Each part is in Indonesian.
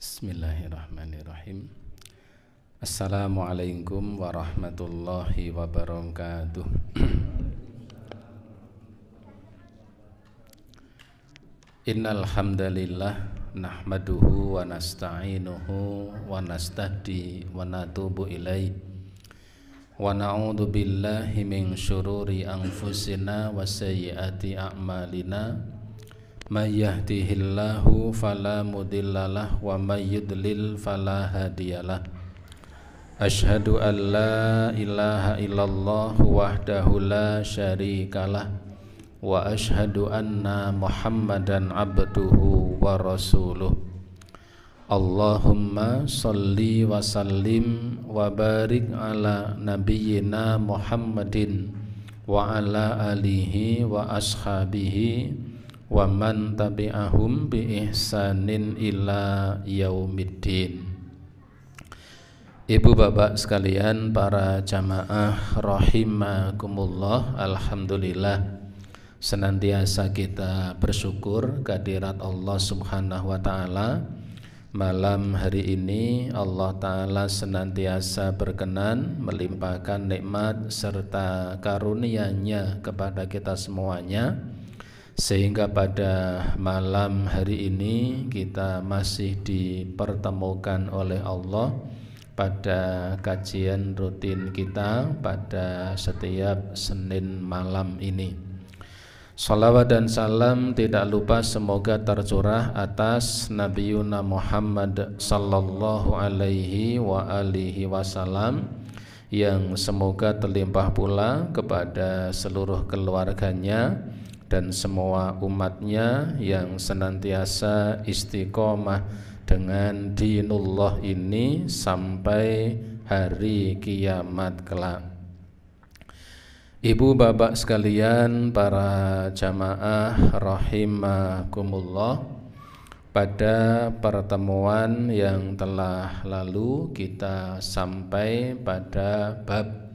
Bismillahirrahmanirrahim. Assalamualaikum warahmatullahi wabarakatuh. Innal hamdalillah nahmaduhu wa nasta'inuhu wa nastahdi wa natubu ilaih wa na'udzu billahi min syururi anfusina wa sayyiati a'malina. May yahdihillahu fala mudhillalah wa may yudlil fala hadiyalah Ashhadu an la ilaha illallah wahdahu la syarikalah wa ashhadu anna Muhammadan abduhu wa rasuluh Allahumma salli wa sallim wa barik ala nabiyyina Muhammadin wa ala alihi wa ashabihi wa man tabi'ahum bi ihsanin ila yaumiddin. Ibu bapak sekalian para jamaah rahimakumullah alhamdulillah. Senantiasa kita bersyukur kehadirat Allah Subhanahu wa taala malam hari ini Allah taala senantiasa berkenan melimpahkan nikmat serta karunia-Nya kepada kita semuanya sehingga pada malam hari ini kita masih dipertemukan oleh Allah pada kajian rutin kita pada setiap Senin malam ini. Salawat dan salam tidak lupa semoga tercurah atas Nabi Yuna Muhammad sallallahu alaihi wa alihi wasallam yang semoga terlimpah pula kepada seluruh keluarganya, dan semua umatnya yang senantiasa istiqomah dengan dinullah ini sampai hari kiamat kelak. Ibu bapak sekalian para jamaah rahimakumullah. Pada pertemuan yang telah lalu kita sampai pada bab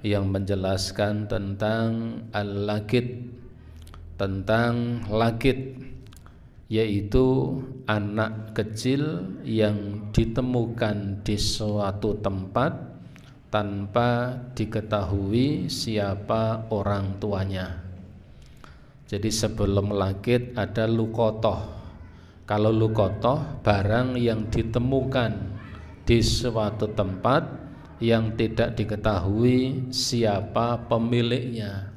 yang menjelaskan tentang al-lakit tentang lakit yaitu anak kecil yang ditemukan di suatu tempat tanpa diketahui siapa orang tuanya. Jadi sebelum lakit ada lukotoh. Kalau lukotoh barang yang ditemukan di suatu tempat yang tidak diketahui siapa pemiliknya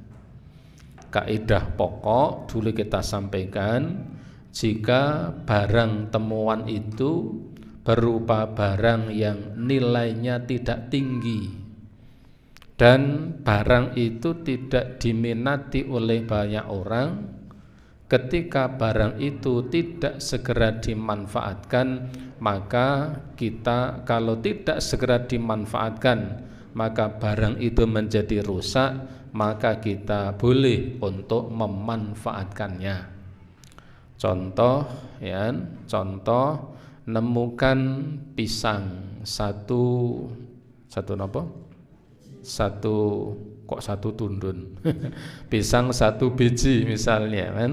kaidah pokok dulu kita sampaikan jika barang temuan itu berupa barang yang nilainya tidak tinggi dan barang itu tidak diminati oleh banyak orang ketika barang itu tidak segera dimanfaatkan maka kita kalau tidak segera dimanfaatkan maka barang itu menjadi rusak maka kita boleh untuk memanfaatkannya. Contoh ya, contoh nemukan pisang satu satu apa? Satu kok satu tundun. pisang satu biji misalnya kan.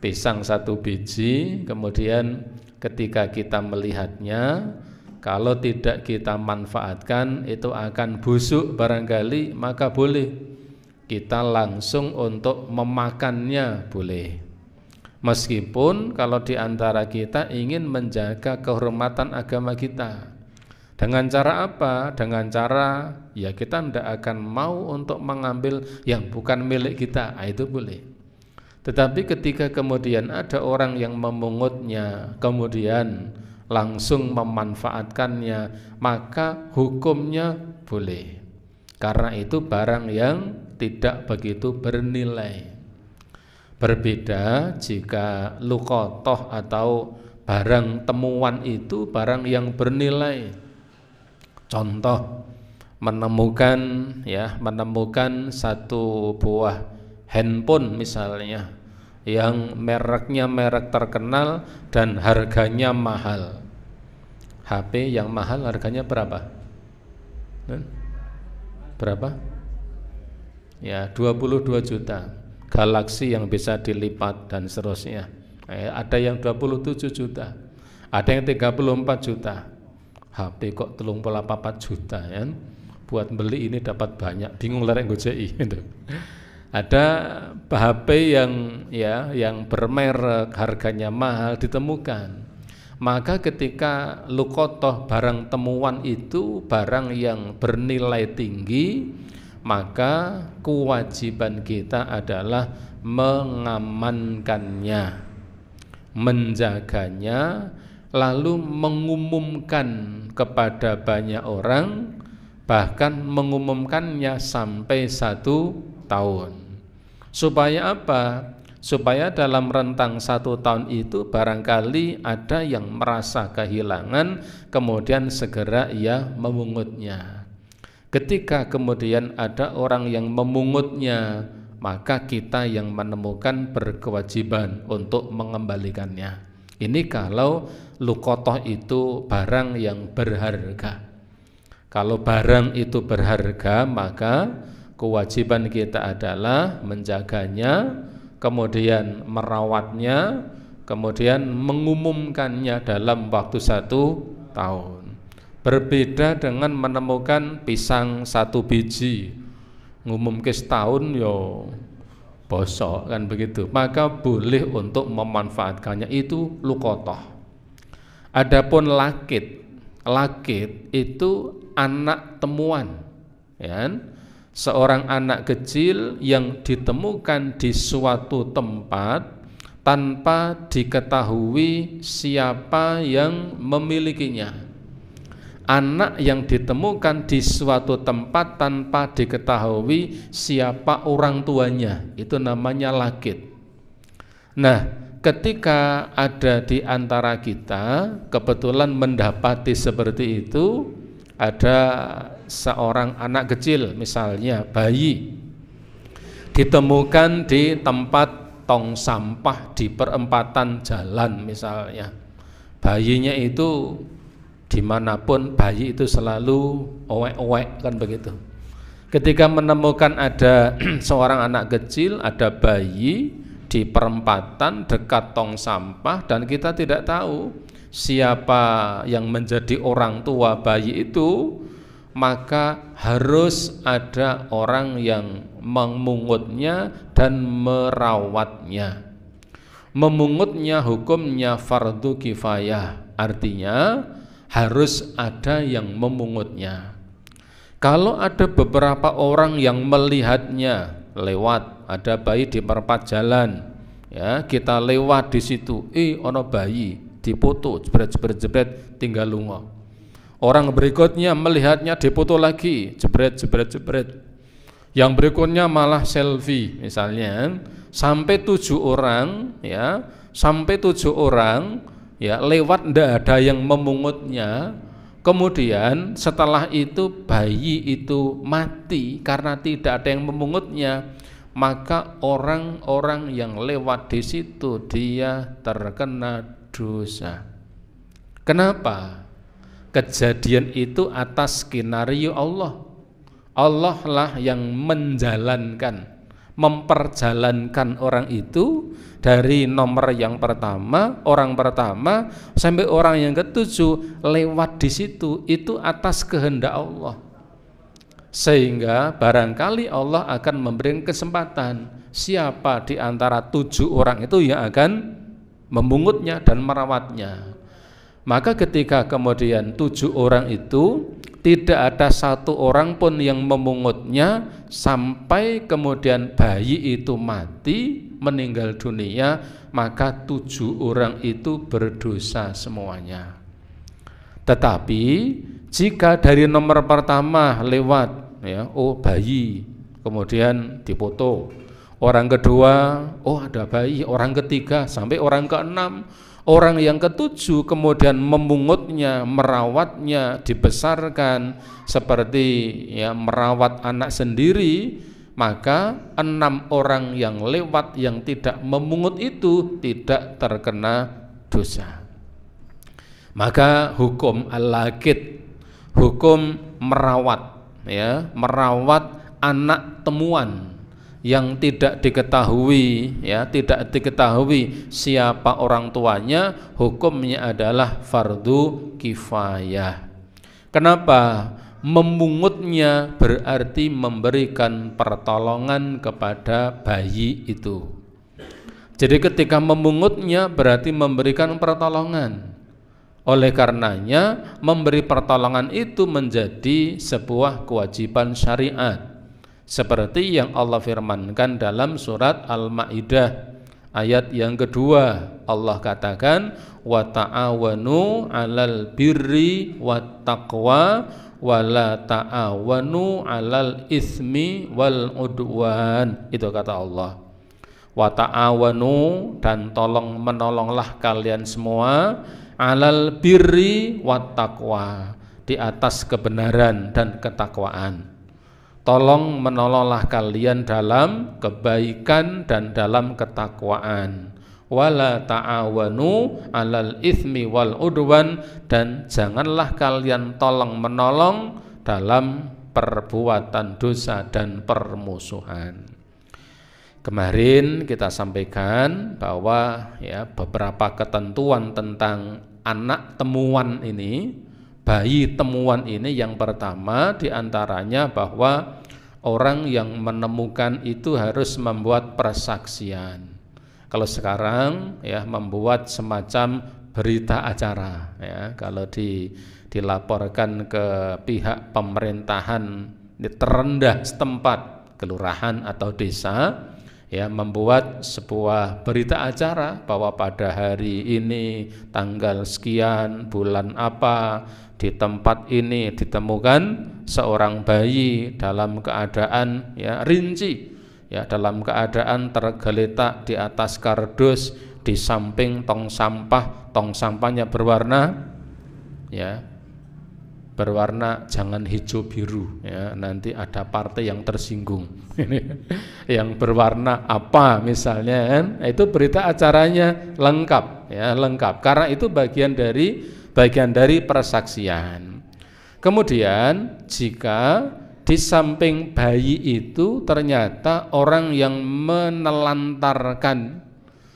Pisang satu biji kemudian ketika kita melihatnya kalau tidak kita manfaatkan itu akan busuk barangkali maka boleh kita langsung untuk memakannya boleh. Meskipun kalau di antara kita ingin menjaga kehormatan agama kita. Dengan cara apa? Dengan cara ya kita tidak akan mau untuk mengambil yang bukan milik kita, ah, itu boleh. Tetapi ketika kemudian ada orang yang memungutnya, kemudian langsung memanfaatkannya, maka hukumnya boleh. Karena itu barang yang tidak begitu bernilai. Berbeda jika lukotoh atau barang temuan itu barang yang bernilai. Contoh menemukan ya menemukan satu buah handphone misalnya yang mereknya merek terkenal dan harganya mahal. HP yang mahal harganya berapa? Berapa? ya 22 juta galaksi yang bisa dilipat dan seterusnya. Eh, ada yang 27 juta ada yang 34 juta. HP kok telung pola papat juta ya buat beli ini dapat banyak. Bingung larang gojei gitu. Ada HP yang ya yang bermerek harganya mahal ditemukan. Maka ketika lukotoh barang temuan itu barang yang bernilai tinggi maka kewajiban kita adalah mengamankannya menjaganya lalu mengumumkan kepada banyak orang bahkan mengumumkannya sampai satu tahun. Supaya apa? Supaya dalam rentang satu tahun itu barangkali ada yang merasa kehilangan kemudian segera ia memungutnya ketika kemudian ada orang yang memungutnya maka kita yang menemukan berkewajiban untuk mengembalikannya ini kalau lukotoh itu barang yang berharga kalau barang itu berharga maka kewajiban kita adalah menjaganya kemudian merawatnya, kemudian mengumumkannya dalam waktu satu tahun. Berbeda dengan menemukan pisang satu biji, ngumum ke setahun yo bosok kan begitu. Maka boleh untuk memanfaatkannya itu lukotoh. Adapun lakit, lakit itu anak temuan, ya. Kan? seorang anak kecil yang ditemukan di suatu tempat tanpa diketahui siapa yang memilikinya. Anak yang ditemukan di suatu tempat tanpa diketahui siapa orang tuanya, itu namanya lakit. Nah, ketika ada di antara kita kebetulan mendapati seperti itu, ada seorang anak kecil misalnya bayi ditemukan di tempat tong sampah di perempatan jalan misalnya bayinya itu di mana pun bayi itu selalu owek-owek kan begitu. Ketika menemukan ada seorang anak kecil ada bayi di perempatan dekat tong sampah dan kita tidak tahu siapa yang menjadi orang tua bayi itu maka harus ada orang yang memungutnya dan merawatnya. Memungutnya hukumnya fardu kifayah. Artinya harus ada yang memungutnya. Kalau ada beberapa orang yang melihatnya lewat ada bayi di perempat jalan ya kita lewat di situ eh ono bayi dipoto jebret jebret jebret tinggal lungo orang berikutnya melihatnya dipoto lagi jebret jebret jebret. Yang berikutnya malah selfie misalnya. Sampai tujuh orang ya sampai tujuh orang ya lewat ndak ada yang memungutnya kemudian setelah itu bayi itu mati karena tidak ada yang memungutnya maka orang-orang yang lewat di situ dia terkena dosa. Kenapa? Kejadian itu atas skenario Allah. Allah lah yang menjalankan, memperjalankan orang itu dari nomor yang pertama, orang pertama sampai orang yang ketujuh lewat di situ itu atas kehendak Allah. Sehingga barangkali Allah akan memberi kesempatan siapa di antara tujuh orang itu yang akan memungutnya dan merawatnya. Maka ketika kemudian tujuh orang itu tidak ada satu orang pun yang memungutnya sampai kemudian bayi itu mati meninggal dunia maka tujuh orang itu berdosa semuanya. Tetapi jika dari nomor pertama lewat ya oh bayi kemudian dipoto Orang kedua, oh ada bayi. Orang ketiga sampai orang keenam. Orang yang ketujuh kemudian memungutnya, merawatnya, dibesarkan seperti ya merawat anak sendiri, maka enam orang yang lewat yang tidak memungut itu tidak terkena dosa. Maka hukum al-lakit, hukum merawat ya, merawat anak temuan yang tidak diketahui ya tidak diketahui siapa orang tuanya hukumnya adalah fardu kifayah. Kenapa? Memungutnya berarti memberikan pertolongan kepada bayi itu. Jadi ketika memungutnya berarti memberikan pertolongan. Oleh karenanya memberi pertolongan itu menjadi sebuah kewajiban syariat seperti yang Allah firmankan dalam surat Al-Maidah ayat yang kedua. Allah katakan wa ta'awanu 'alal birri wat taqwa wa la ta'awanu 'alal ismi wal udwan. Itu kata Allah. Wa ta'awanu dan tolong menolonglah kalian semua 'alal birri wat taqwa di atas kebenaran dan ketakwaan Tolong menolonglah kalian dalam kebaikan dan dalam ketakwaan. Wala ta'awanu alal ithmi wal udwan dan janganlah kalian tolong menolong dalam perbuatan dosa dan permusuhan. Kemarin kita sampaikan bahwa ya beberapa ketentuan tentang anak temuan ini bayi temuan ini yang pertama di antaranya bahwa orang yang menemukan itu harus membuat persaksian. Kalau sekarang ya membuat semacam berita acara ya kalau di dilaporkan ke pihak pemerintahan terendah setempat kelurahan atau desa ya membuat sebuah berita acara bahwa pada hari ini tanggal sekian bulan apa di tempat ini ditemukan seorang bayi dalam keadaan ya rinci ya dalam keadaan tergeletak di atas kardus di samping tong sampah. Tong sampahnya berwarna ya berwarna jangan hijau biru ya nanti ada partai yang tersinggung. Yang berwarna apa misalnya kan? Itu berita acaranya lengkap ya lengkap. Karena itu bagian dari bagian dari persaksian. Kemudian jika di samping bayi itu ternyata orang yang menelantarkan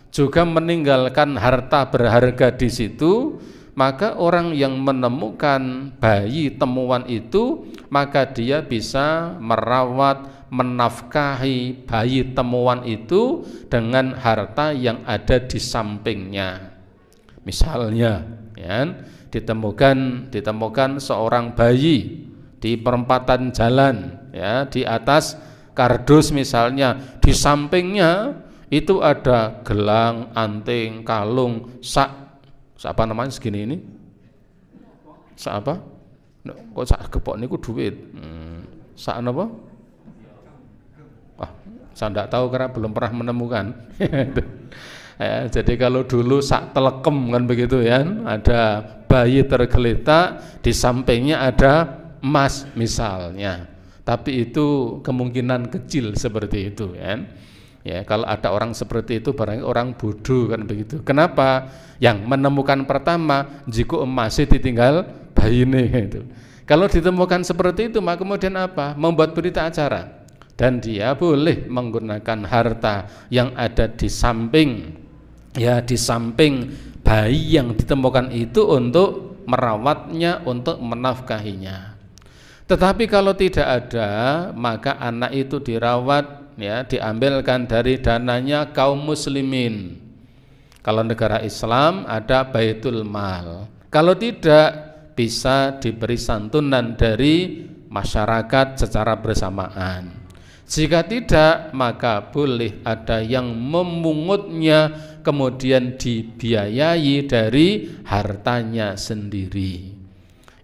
juga meninggalkan harta berharga di situ maka orang yang menemukan bayi temuan itu maka dia bisa merawat menafkahi bayi temuan itu dengan harta yang ada di sampingnya. Misalnya ya ditemukan ditemukan seorang bayi di perempatan jalan ya di atas kardus misalnya di sampingnya itu ada gelang, anting, kalung, sak Siapa namanya segini ini? Sa apa? Kok sak gepok niku duit. Hmm. Sak apa? Wah, saya tidak tahu karena belum pernah menemukan. ya, jadi kalau dulu sak telekem kan begitu ya, ada bayi tergeletak di sampingnya ada emas misalnya. Tapi itu kemungkinan kecil seperti itu ya. Ya, kalau ada orang seperti itu barang orang bodoh kan begitu. Kenapa? Yang menemukan pertama jika masih ditinggal bayi ini itu. Kalau ditemukan seperti itu, maka kemudian apa? Membuat berita acara dan dia boleh menggunakan harta yang ada di samping ya di samping bayi yang ditemukan itu untuk merawatnya, untuk menafkahinya. Tetapi kalau tidak ada, maka anak itu dirawat ya diambilkan dari dananya kaum muslimin. Kalau negara Islam ada baitul mal. Kalau tidak bisa diberi santunan dari masyarakat secara bersamaan. Jika tidak, maka boleh ada yang memungutnya kemudian dibiayai dari hartanya sendiri.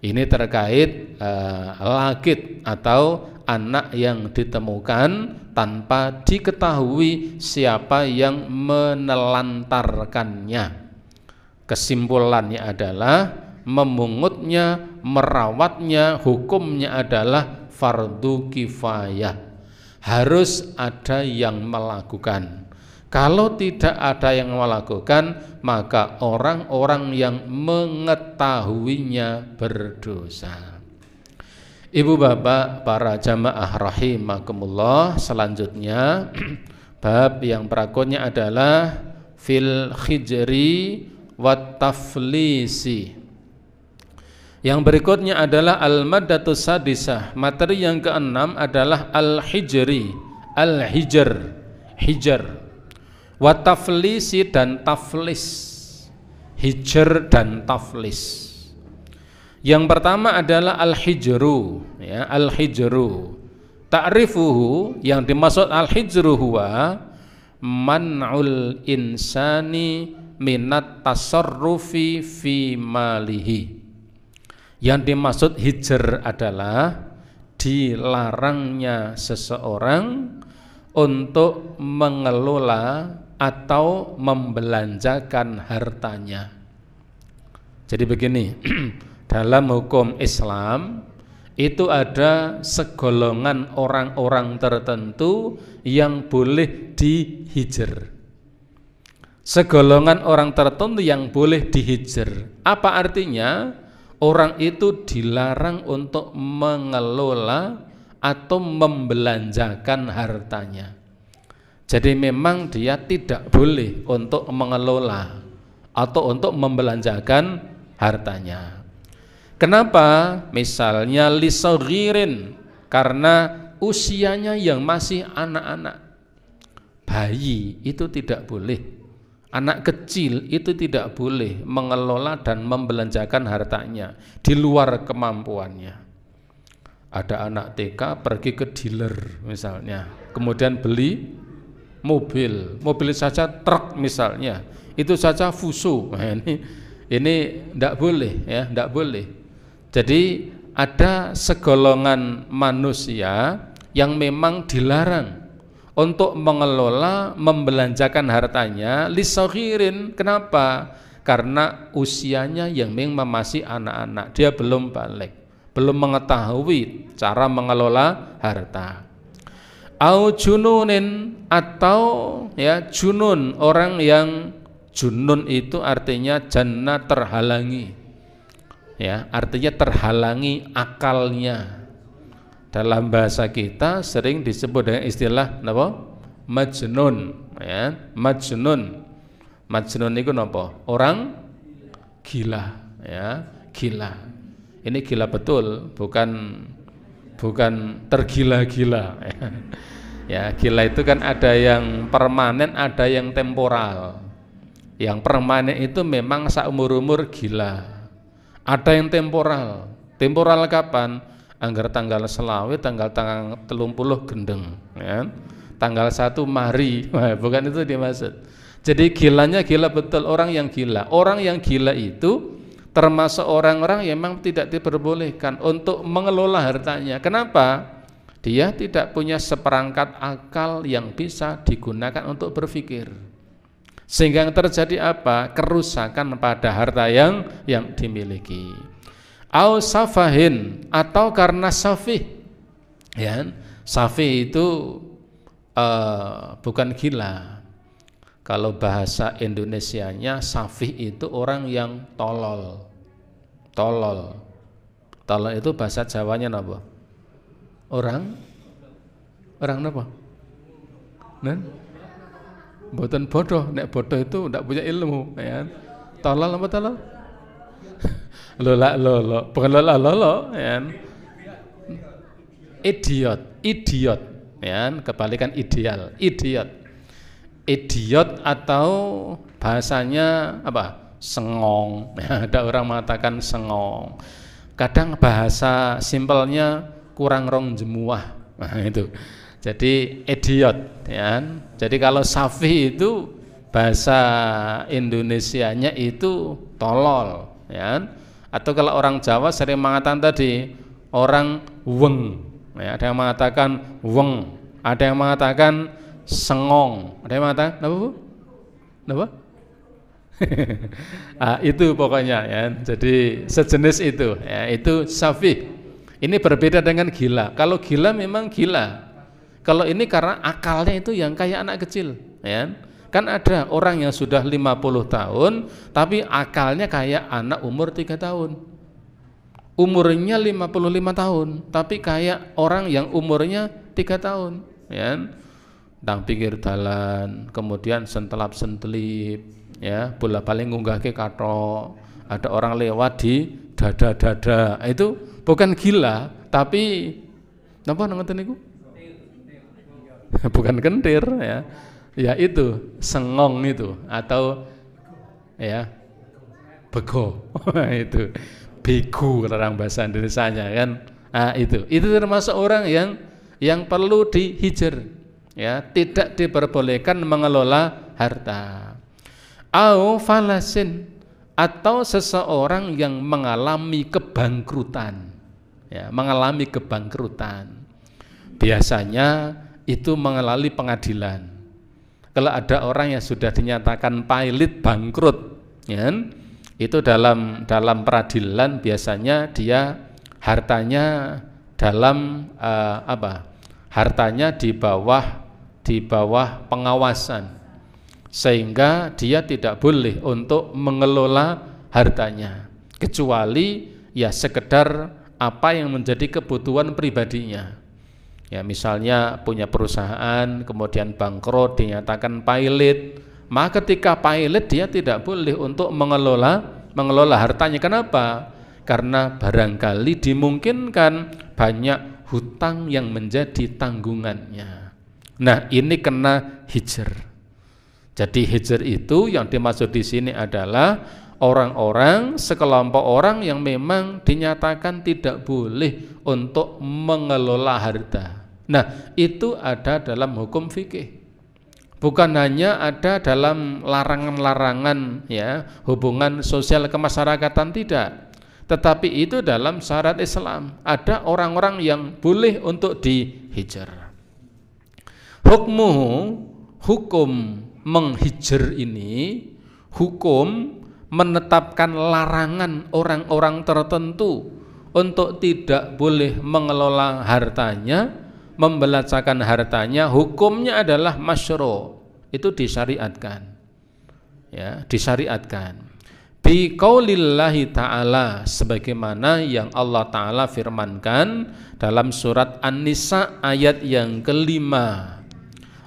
Ini terkait uh, lakit atau anak yang ditemukan tanpa diketahui siapa yang menelantarkannya. Kesimpulannya adalah memungutnya, merawatnya, hukumnya adalah fardu kifayah. Harus ada yang melakukan. Kalau tidak ada yang melakukan, maka orang-orang yang mengetahuinya berdosa. Ibu bapak para jamaah rahimakumullah selanjutnya bab yang berikutnya adalah fil khijri wat taflisi. Yang berikutnya adalah al-maddatus sadisah. Materi yang keenam adalah al-hijri, al-hijr, hijr. Wat taflisi dan taflis. Hijr dan taflis. Yang pertama adalah al-hijru, ya, al-hijru. Ta'rifuhu yang dimaksud al-hijru huwa man'ul insani minat tasarrufi fi malihi. Yang dimaksud hijr adalah dilarangnya seseorang untuk mengelola atau membelanjakan hartanya. Jadi begini, dalam hukum Islam itu ada segolongan orang-orang tertentu yang boleh dihijr. Segolongan orang tertentu yang boleh dihijr. Apa artinya? Orang itu dilarang untuk mengelola atau membelanjakan hartanya. Jadi memang dia tidak boleh untuk mengelola atau untuk membelanjakan hartanya. Kenapa? Misalnya lisoghirin karena usianya yang masih anak-anak. Bayi itu tidak boleh. Anak kecil itu tidak boleh mengelola dan membelanjakan hartanya di luar kemampuannya. Ada anak TK pergi ke dealer misalnya, kemudian beli mobil, mobil saja truk misalnya, itu saja fuso. Nah, ini ini tidak boleh ya, tidak boleh. Jadi ada segolongan manusia yang memang dilarang untuk mengelola, membelanjakan hartanya lisoghirin. Kenapa? Karena usianya yang memang masih anak-anak, dia belum balik, belum mengetahui cara mengelola harta. Au jununin atau ya junun orang yang junun itu artinya jannah terhalangi ya artinya terhalangi akalnya dalam bahasa kita sering disebut dengan istilah apa majnun ya. Majnun. Majnun itu apa orang gila ya. Gila. Ini gila betul bukan bukan tergila-gila ya. ya gila itu kan ada yang permanen ada yang temporal. Yang permanen itu memang seumur-umur gila. Ada yang temporal. Temporal kapan? Anggar tanggal selawe, tanggal tanggal telung puluh gendeng. Ya. Tanggal satu mari, bukan itu dimaksud. Jadi gilanya gila betul orang yang gila. Orang yang gila itu termasuk orang-orang yang memang tidak diperbolehkan untuk mengelola hartanya. Kenapa? Dia tidak punya seperangkat akal yang bisa digunakan untuk berpikir. Sehingga yang terjadi apa? Kerusakan pada harta yang yang dimiliki. Au safahin atau karena safih. Ya, safih itu uh, bukan gila. Kalau bahasa Indonesianya safih itu orang yang tolol. Tolol. Tolol itu bahasa Jawanya apa? Orang orang apa? Nah, Buatan bodoh, nek bodoh itu tidak punya ilmu, ya. Kan? Tolol apa tolol? Lola lolo, bukan lola lolo, ya. Idiot, idiot, ya. Kan? Kebalikan ideal, idiot. Idiot atau bahasanya apa? Sengong. Ya, ada orang mengatakan sengong. Kadang bahasa simpelnya kurang rong jemuah. Nah, itu. Jadi idiot ya. Jadi kalau safi itu bahasa Indonesianya itu tolol ya. Atau kalau orang Jawa sering mengatakan tadi orang weng ya, ada yang mengatakan weng, ada yang mengatakan sengong, ada yang mengatakan apa Bu? Apa? ah, itu pokoknya ya. Jadi sejenis itu ya, itu safi. Ini berbeda dengan gila. Kalau gila memang gila, kalau ini karena akalnya itu yang kayak anak kecil, ya. Kan ada orang yang sudah 50 tahun tapi akalnya kayak anak umur 3 tahun. umurnya 55 tahun tapi kayak orang yang umurnya tiga tahun ya tentang pinggir jalan kemudian sentelap sentelip ya bola paling ngunggah ke kato ada orang lewat di dada-dada. Itu bukan gila tapi apa namanya itu bukan kentir ya ya itu. Sengong itu. Atau ya. Bego. Itu. Begu orang bahasa Indonesia kan? Nah, itu. Itu termasuk orang yang yang perlu dihijar ya. Tidak diperbolehkan mengelola harta. Au falasin. Atau seseorang yang mengalami kebangkrutan ya. Mengalami kebangkrutan. Biasanya itu mengalami pengadilan kalau ada orang yang sudah dinyatakan pilot bangkrut ya itu dalam dalam peradilan biasanya dia hartanya dalam uh, apa? Hartanya di bawah di bawah pengawasan. Sehingga dia tidak boleh untuk mengelola hartanya. Kecuali ya sekedar apa yang menjadi kebutuhan pribadinya ya misalnya punya perusahaan kemudian bangkrut dinyatakan pilot maka ketika pilot dia tidak boleh untuk mengelola mengelola hartanya. Kenapa? Karena barangkali dimungkinkan banyak hutang yang menjadi tanggungannya. Nah, ini kena hijr. Jadi hijr itu yang dimaksud di sini adalah orang-orang sekelompok orang yang memang dinyatakan tidak boleh untuk mengelola harta. Nah, itu ada dalam hukum fikih. Bukan hanya ada dalam larangan-larangan ya hubungan sosial kemasyarakatan tidak. Tetapi itu dalam syarat Islam. Ada orang-orang yang boleh untuk dihijar hukmu hukum menghijar ini hukum menetapkan larangan orang-orang tertentu untuk tidak boleh mengelola hartanya membelacakan hartanya hukumnya adalah masyru. Itu disyariatkan. Ya disyariatkan. Bi qaulillahi taala sebagaimana yang Allah taala firmankan dalam surat An-Nisa ayat yang kelima.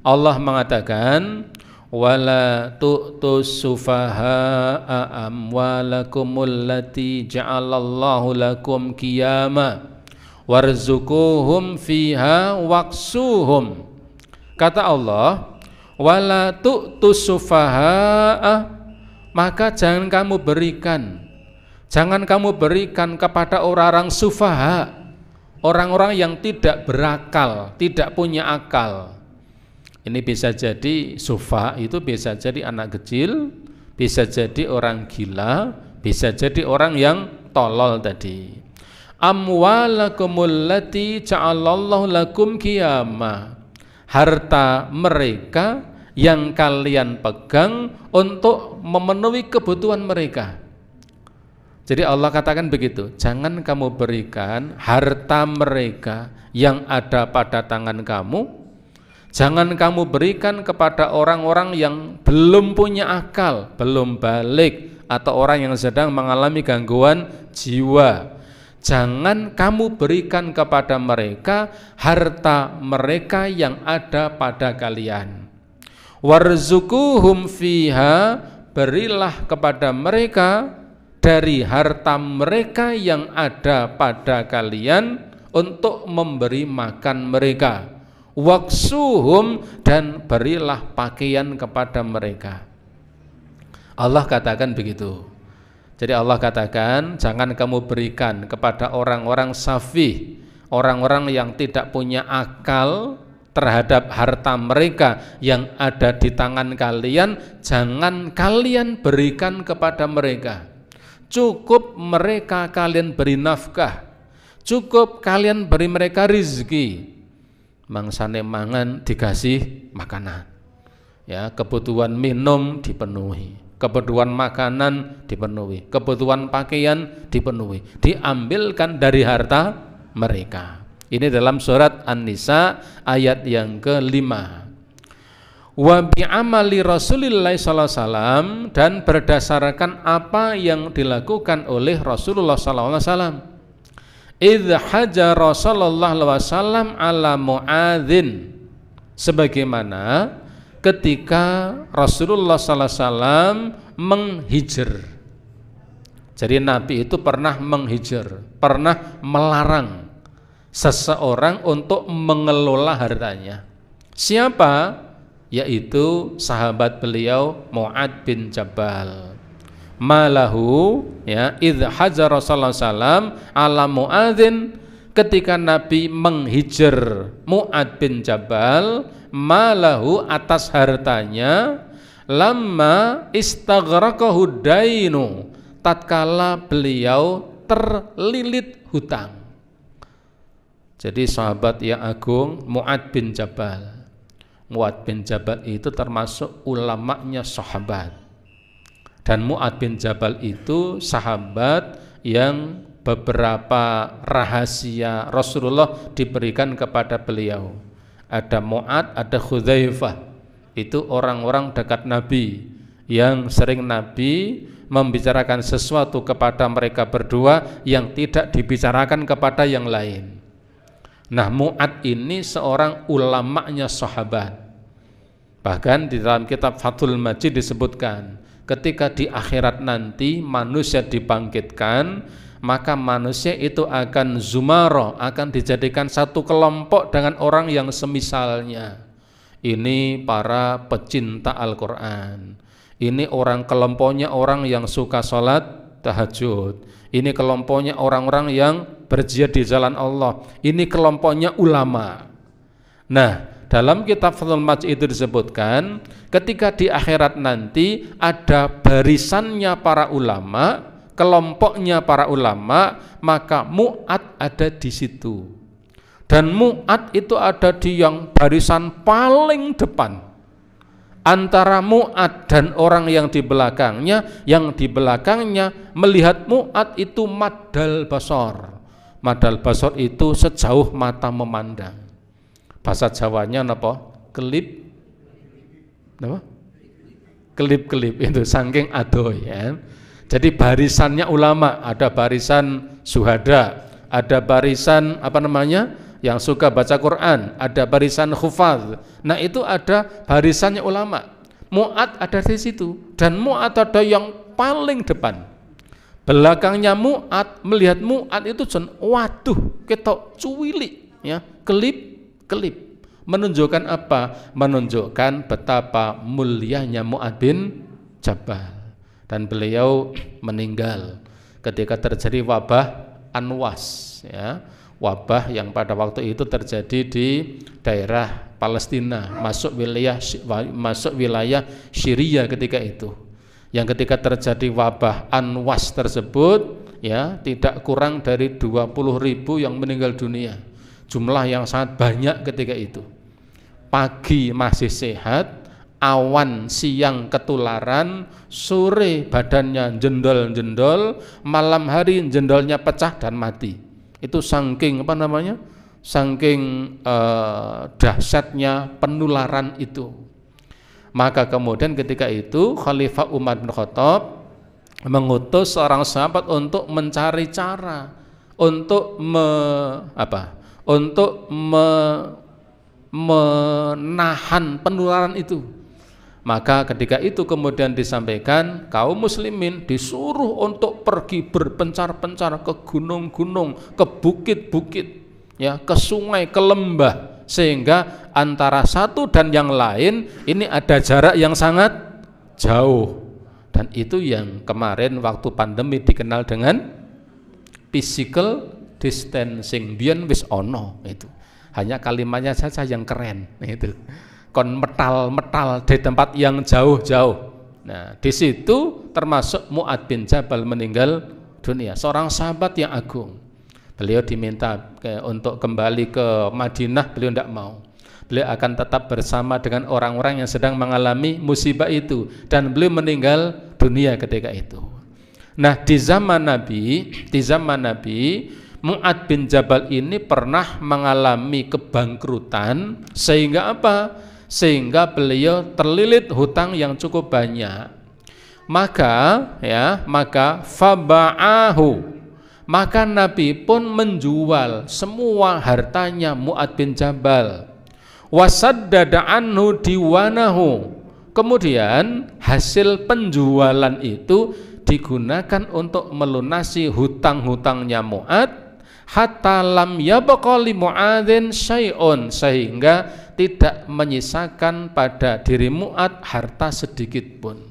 Allah mengatakan wala tu'tu sufaha'a amwalakumul lati ja'alallahu lakum qiyama warzukuhum fiha waksuhum kata Allah wala tu'tus maka jangan kamu berikan. Jangan kamu berikan kepada orang-orang sufaha orang-orang yang tidak berakal tidak punya akal ini bisa jadi sufa itu bisa jadi anak kecil bisa jadi orang gila bisa jadi orang yang tolol tadi. Amwalakumul lati ja'alallahu lakum qiyamah. Harta mereka yang kalian pegang untuk memenuhi kebutuhan mereka. Jadi Allah katakan begitu jangan kamu berikan harta mereka yang ada pada tangan kamu Jangan kamu berikan kepada orang-orang yang belum punya akal, belum balik, atau orang yang sedang mengalami gangguan jiwa jangan kamu berikan kepada mereka harta mereka yang ada pada kalian. Warzukuhum fiha berilah kepada mereka dari harta mereka yang ada pada kalian untuk memberi makan mereka. Waksuhum dan berilah pakaian kepada mereka. Allah katakan begitu. Jadi Allah katakan jangan kamu berikan kepada orang-orang safi, orang-orang yang tidak punya akal terhadap harta mereka yang ada di tangan kalian, jangan kalian berikan kepada mereka. Cukup mereka kalian beri nafkah, cukup kalian beri mereka rizki. Mangsane mangan dikasih makanan. Ya, kebutuhan minum dipenuhi kebutuhan makanan dipenuhi, kebutuhan pakaian dipenuhi, diambilkan dari harta mereka. Ini dalam surat An-Nisa ayat yang kelima. Wa bi'amali Rasulillah SAW dan berdasarkan apa yang dilakukan oleh Rasulullah SAW. Idh hajara sallallahu alaihi wasallam ala muadzin sebagaimana ketika Rasulullah wasallam menghijr jadi Nabi itu pernah menghijr pernah melarang seseorang untuk mengelola hartanya. Siapa? Yaitu sahabat beliau Muad bin Jabal malahu ya idh hajar Rasulullah sallam ala muadzin. Ketika Nabi menghijr Muad bin Jabal malahu atas hartanya lama istaghraqahu dainu. Tatkala beliau terlilit hutang. Jadi sahabat yang agung Muad bin Jabal. Muad bin Jabal itu termasuk ulamanya sahabat dan Mu'ad bin Jabal itu sahabat yang beberapa rahasia Rasulullah diberikan kepada beliau. Ada Mu'ad, ada Khudzaifah. Itu orang-orang dekat Nabi yang sering Nabi membicarakan sesuatu kepada mereka berdua yang tidak dibicarakan kepada yang lain. Nah, Mu'ad ini seorang ulamanya sahabat. Bahkan di dalam kitab Fathul Majid disebutkan ketika di akhirat nanti manusia dibangkitkan maka manusia itu akan zumaro akan dijadikan satu kelompok dengan orang yang semisalnya. Ini para pecinta Al-Quran. Ini orang kelompoknya orang yang suka sholat tahajud. Ini kelompoknya orang-orang yang berjihad di jalan Allah. Ini kelompoknya ulama. Nah dalam kitab Fathul Majid itu disebutkan ketika di akhirat nanti ada barisannya para ulama, kelompoknya para ulama, maka muat ada di situ. Dan muat itu ada di yang barisan paling depan. Antara muat dan orang yang di belakangnya yang di belakangnya melihat muat itu madal basor. Madal basor itu sejauh mata memandang bahasa Jawanya apa? Kelip apa? Kelip-kelip itu saking adoh ya. Jadi barisannya ulama, ada barisan suhada, ada barisan apa namanya? yang suka baca Quran, ada barisan khufaz. Nah, itu ada barisannya ulama. Muat ada di situ dan muat ada yang paling depan. Belakangnya muat melihat muat itu jen waduh ketok cuwili ya, kelip kelip menunjukkan apa? Menunjukkan betapa mulianya Mu'ad bin Jabal dan beliau meninggal ketika terjadi wabah Anwas ya. Wabah yang pada waktu itu terjadi di daerah Palestina, masuk wilayah masuk wilayah Syria ketika itu. Yang ketika terjadi wabah Anwas tersebut ya tidak kurang dari 20 ribu yang meninggal dunia jumlah yang sangat banyak ketika itu. Pagi masih sehat awan siang ketularan sore badannya jendol-jendol malam hari jendolnya pecah dan mati. Itu saking apa namanya? Saking eh, dahsyatnya penularan itu. Maka kemudian ketika itu Khalifah Umar bin Khattab mengutus seorang sahabat untuk mencari cara untuk me, apa untuk me, menahan penularan itu. Maka ketika itu kemudian disampaikan kaum muslimin disuruh untuk pergi berpencar-pencar ke gunung-gunung, ke bukit-bukit, ya, ke sungai, ke lembah sehingga antara satu dan yang lain ini ada jarak yang sangat jauh. Dan itu yang kemarin waktu pandemi dikenal dengan physical distancing biyen wis ono itu. Hanya kalimatnya saja yang keren itu. Kon metal metal di tempat yang jauh-jauh. Nah di situ termasuk Muad bin Jabal meninggal dunia seorang sahabat yang agung. Beliau diminta ke, untuk kembali ke Madinah beliau tidak mau. Beliau akan tetap bersama dengan orang-orang yang sedang mengalami musibah itu dan beliau meninggal dunia ketika itu. Nah di zaman Nabi di zaman Nabi Mu'ad bin Jabal ini pernah mengalami kebangkrutan sehingga apa? Sehingga beliau terlilit hutang yang cukup banyak. Maka ya, maka faba'ahu maka Nabi pun menjual semua hartanya Mu'ad bin Jabal wasaddada anhu diwanahu kemudian hasil penjualan itu digunakan untuk melunasi hutang-hutangnya Mu'ad hatta lam yabqa li syai'un sehingga tidak menyisakan pada diri Mu'ad harta sedikit pun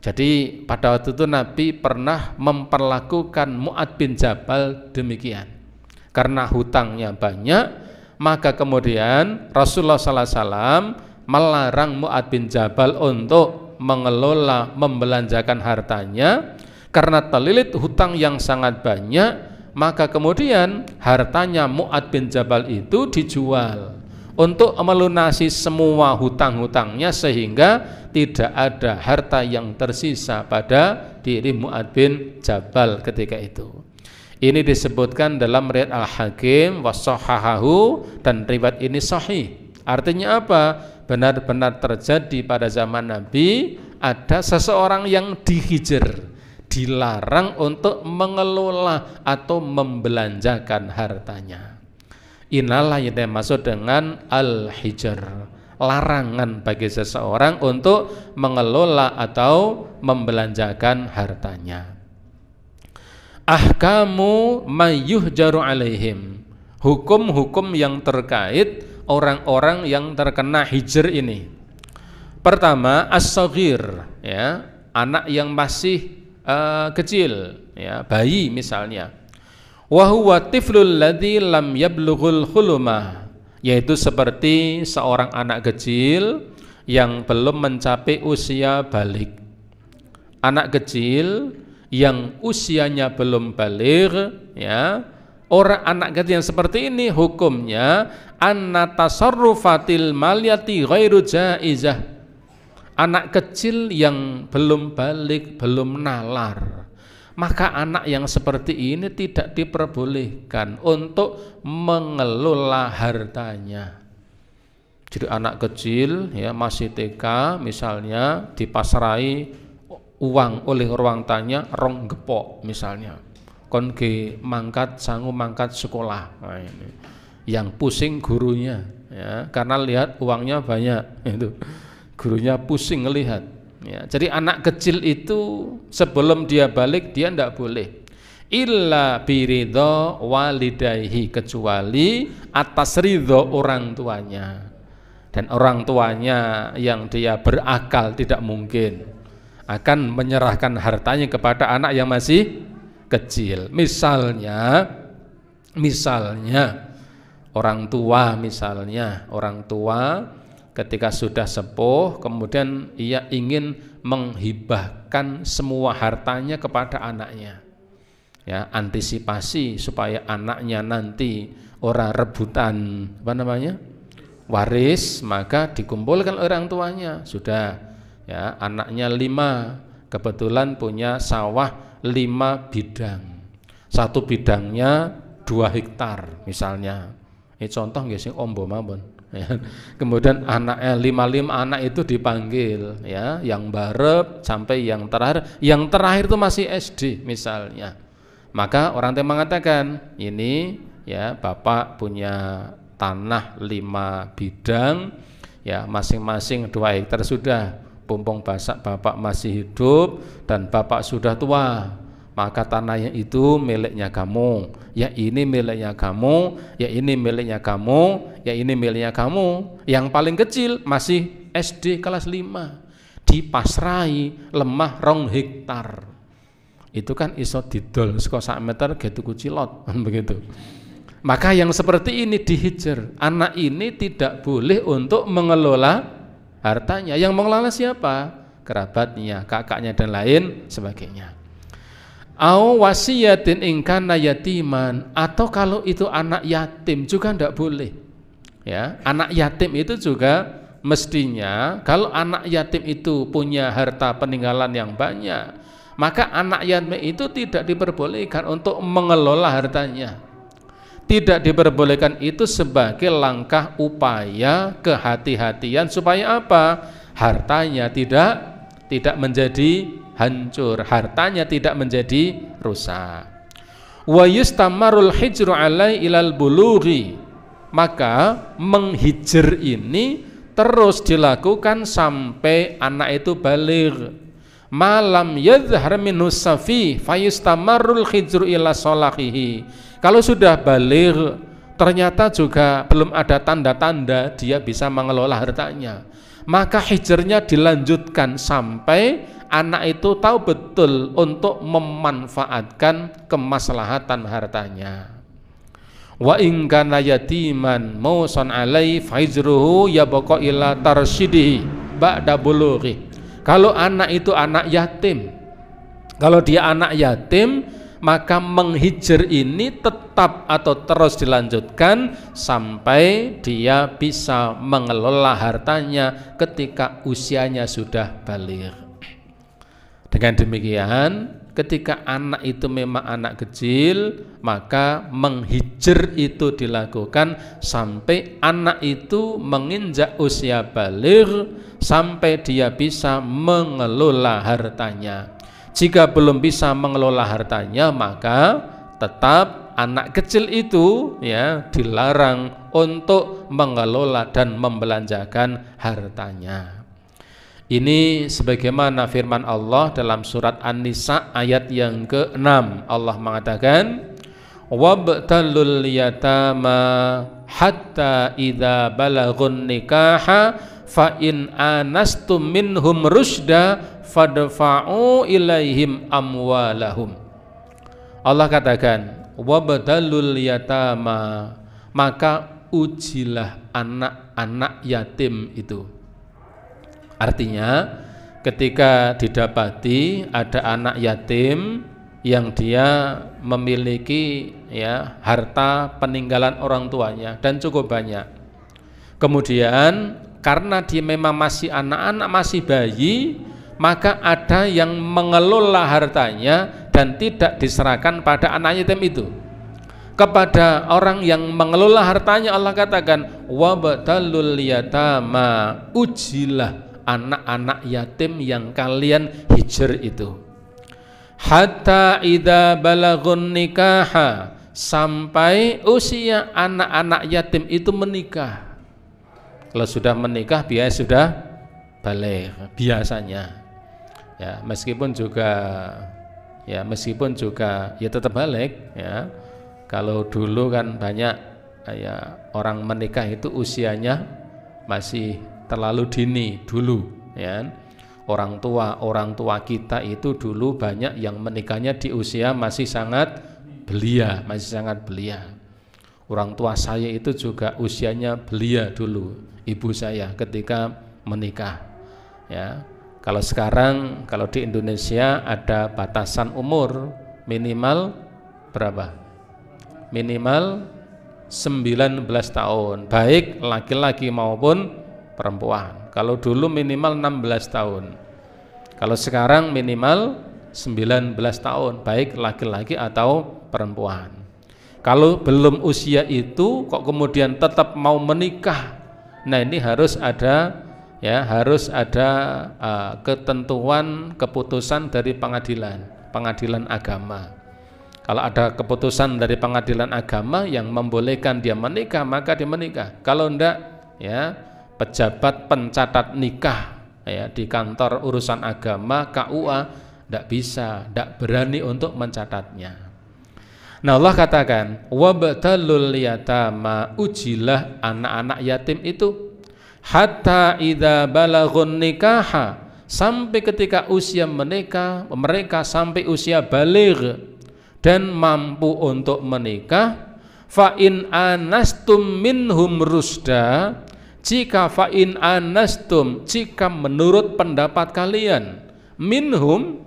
jadi pada waktu itu Nabi pernah memperlakukan Mu'ad bin Jabal demikian. Karena hutangnya banyak, maka kemudian Rasulullah SAW melarang Mu'ad bin Jabal untuk mengelola, membelanjakan hartanya. Karena terlilit hutang yang sangat banyak, maka kemudian hartanya Mu'ad bin Jabal itu dijual untuk melunasi semua hutang-hutangnya sehingga tidak ada harta yang tersisa pada diri Mu'ad bin Jabal ketika itu. Ini disebutkan dalam riwayat Al-Hakim wasahahahu dan riwayat ini sahih. Artinya apa? Benar-benar terjadi pada zaman Nabi ada seseorang yang dihijr, dilarang untuk mengelola atau membelanjakan hartanya. Inilah yang dimaksud dengan al-hijr larangan bagi seseorang untuk mengelola atau membelanjakan hartanya. Ahkamu jaru alaihim. Hukum-hukum yang terkait orang-orang yang terkena hijr ini. Pertama, as ya, anak yang masih uh, kecil, ya, bayi misalnya. Wa huwa tiflul ladzi lam yablughul khulumah yaitu seperti seorang anak kecil yang belum mencapai usia balik. Anak kecil yang usianya belum balik ya orang anak kecil yang seperti ini hukumnya anna tasarrufatil maliyati ghairu jaizah anak kecil yang belum balik belum nalar. Maka anak yang seperti ini tidak diperbolehkan untuk mengelola hartanya. Jadi anak kecil ya masih TK misalnya dipasrai uang oleh orang tanya rong gepok misalnya. Kon ke mangkat sanggup mangkat sekolah. Nah, ini. yang pusing gurunya ya. Karena lihat uangnya banyak itu gurunya pusing melihat Ya, jadi anak kecil itu sebelum dia balik dia tidak boleh. Illa biridho walidaihi kecuali atas ridho orang tuanya. Dan orang tuanya yang dia berakal tidak mungkin akan menyerahkan hartanya kepada anak yang masih kecil. Misalnya misalnya orang tua misalnya orang tua ketika sudah sepuh kemudian ia ingin menghibahkan semua hartanya kepada anaknya. Ya antisipasi supaya anaknya nanti orang rebutan apa namanya? Waris maka dikumpulkan orang tuanya. Sudah ya anaknya lima. Kebetulan punya sawah lima bidang. Satu bidangnya dua hektar misalnya. Ini contoh nggak sih ombo mabon ya. kemudian anaknya lima lima anak itu dipanggil ya. Yang barep sampai yang terakhir. Yang terakhir itu masih SD misalnya. Maka orang tua mengatakan ini ya bapak punya tanah lima bidang ya masing-masing dua hektar sudah. Pumpung bapak masih hidup dan bapak sudah tua maka tanahnya itu miliknya kamu. Ya ini miliknya kamu ya ini miliknya kamu ya ini miliknya kamu. Yang paling kecil masih SD kelas 5 dipasrai lemah rong hektar. Itu kan iso didol seko sak meter gitu kucilot begitu. Maka yang seperti ini dihijar. Anak ini tidak boleh untuk mengelola hartanya. Yang mengelola siapa? Kerabatnya kakaknya dan lain sebagainya au wasiyatin ingkana yatiman. Atau kalau itu anak yatim juga tidak boleh. Ya anak yatim itu juga mestinya kalau anak yatim itu punya harta peninggalan yang banyak maka anak yatim itu tidak diperbolehkan untuk mengelola hartanya. Tidak diperbolehkan itu sebagai langkah upaya kehati-hatian supaya apa? Hartanya tidak tidak menjadi hancur, hartanya tidak menjadi rusak. wa yustamarul hijru alai ilal bulughi. Maka menghijr ini terus dilakukan sampai anak itu balik. Malam yadhhar minhu safi fayustamarul hijru ila solahihi kalau sudah balik ternyata juga belum ada tanda-tanda dia bisa mengelola hartanya maka hijrnya dilanjutkan sampai anak itu tahu betul untuk memanfaatkan kemaslahatan hartanya. Wa in kana yatiman mausan alai fajruhu yabqa ila tarsyidihi ba'da bulughi. Kalau anak itu anak yatim, kalau dia anak yatim, maka menghijr ini tetap atau terus dilanjutkan sampai dia bisa mengelola hartanya ketika usianya sudah balik. Dengan demikian, ketika anak itu memang anak kecil, maka menghijr itu dilakukan sampai anak itu menginjak usia balik sampai dia bisa mengelola hartanya. Jika belum bisa mengelola hartanya, maka tetap anak kecil itu ya dilarang untuk mengelola dan membelanjakan hartanya. Ini sebagaimana firman Allah dalam surat An-Nisa ayat yang ke-6. Allah mengatakan, "Wabtalul yatama hatta idza balagun nikaha fa in anastum minhum rusda fadfa'u ilaihim amwalahum." Allah katakan, "Wabtalul yatama" maka ujilah anak-anak yatim itu Artinya ketika didapati ada anak yatim yang dia memiliki ya harta peninggalan orang tuanya dan cukup banyak. Kemudian karena dia memang masih anak-anak masih bayi, maka ada yang mengelola hartanya dan tidak diserahkan pada anak yatim itu. Kepada orang yang mengelola hartanya Allah katakan wabtalul yatama. Ujilah anak-anak yatim yang kalian hijr itu. Hatta idza balagun nikaha sampai usia anak-anak yatim itu menikah. Kalau sudah menikah biasa sudah balik biasanya ya meskipun juga ya meskipun juga ya tetap balik ya. Kalau dulu kan banyak ya orang menikah itu usianya masih terlalu dini dulu ya orang tua orang tua kita itu dulu banyak yang menikahnya di usia masih sangat belia masih sangat belia. Orang tua saya itu juga usianya belia dulu ibu saya ketika menikah ya kalau sekarang kalau di Indonesia ada batasan umur minimal berapa minimal 19 tahun baik laki-laki maupun perempuan. Kalau dulu minimal 16 tahun. Kalau sekarang minimal 19 tahun, baik laki-laki atau perempuan. Kalau belum usia itu kok kemudian tetap mau menikah. Nah, ini harus ada ya, harus ada uh, ketentuan keputusan dari pengadilan, pengadilan agama. Kalau ada keputusan dari pengadilan agama yang membolehkan dia menikah, maka dia menikah. Kalau enggak, ya pejabat pencatat nikah ya di kantor urusan agama KUA tidak bisa, tidak berani untuk mencatatnya. Nah Allah katakan wabtalul yatama ujilah anak-anak yatim itu hatta idza balagun nikaha sampai ketika usia menikah mereka sampai usia balik dan mampu untuk menikah fa in anastum minhum rusda jika fa'in anastum jika menurut pendapat kalian minhum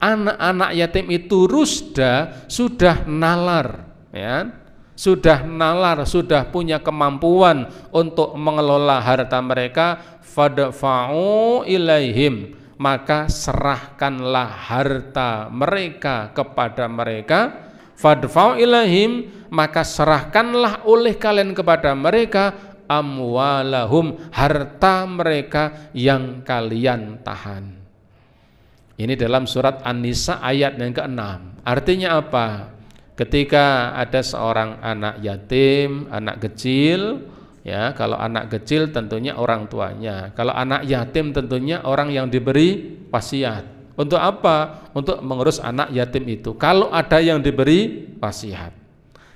anak-anak yatim itu rusda sudah nalar ya sudah nalar sudah punya kemampuan untuk mengelola harta mereka fadfa'u ilaihim maka serahkanlah harta mereka kepada mereka fadfa'u ilaihim maka serahkanlah oleh kalian kepada mereka amwalahum harta mereka yang kalian tahan. Ini dalam surat An-Nisa ayat yang ke-6. Artinya apa? Ketika ada seorang anak yatim, anak kecil, ya kalau anak kecil tentunya orang tuanya. Kalau anak yatim tentunya orang yang diberi wasiat. Untuk apa? Untuk mengurus anak yatim itu. Kalau ada yang diberi wasiat.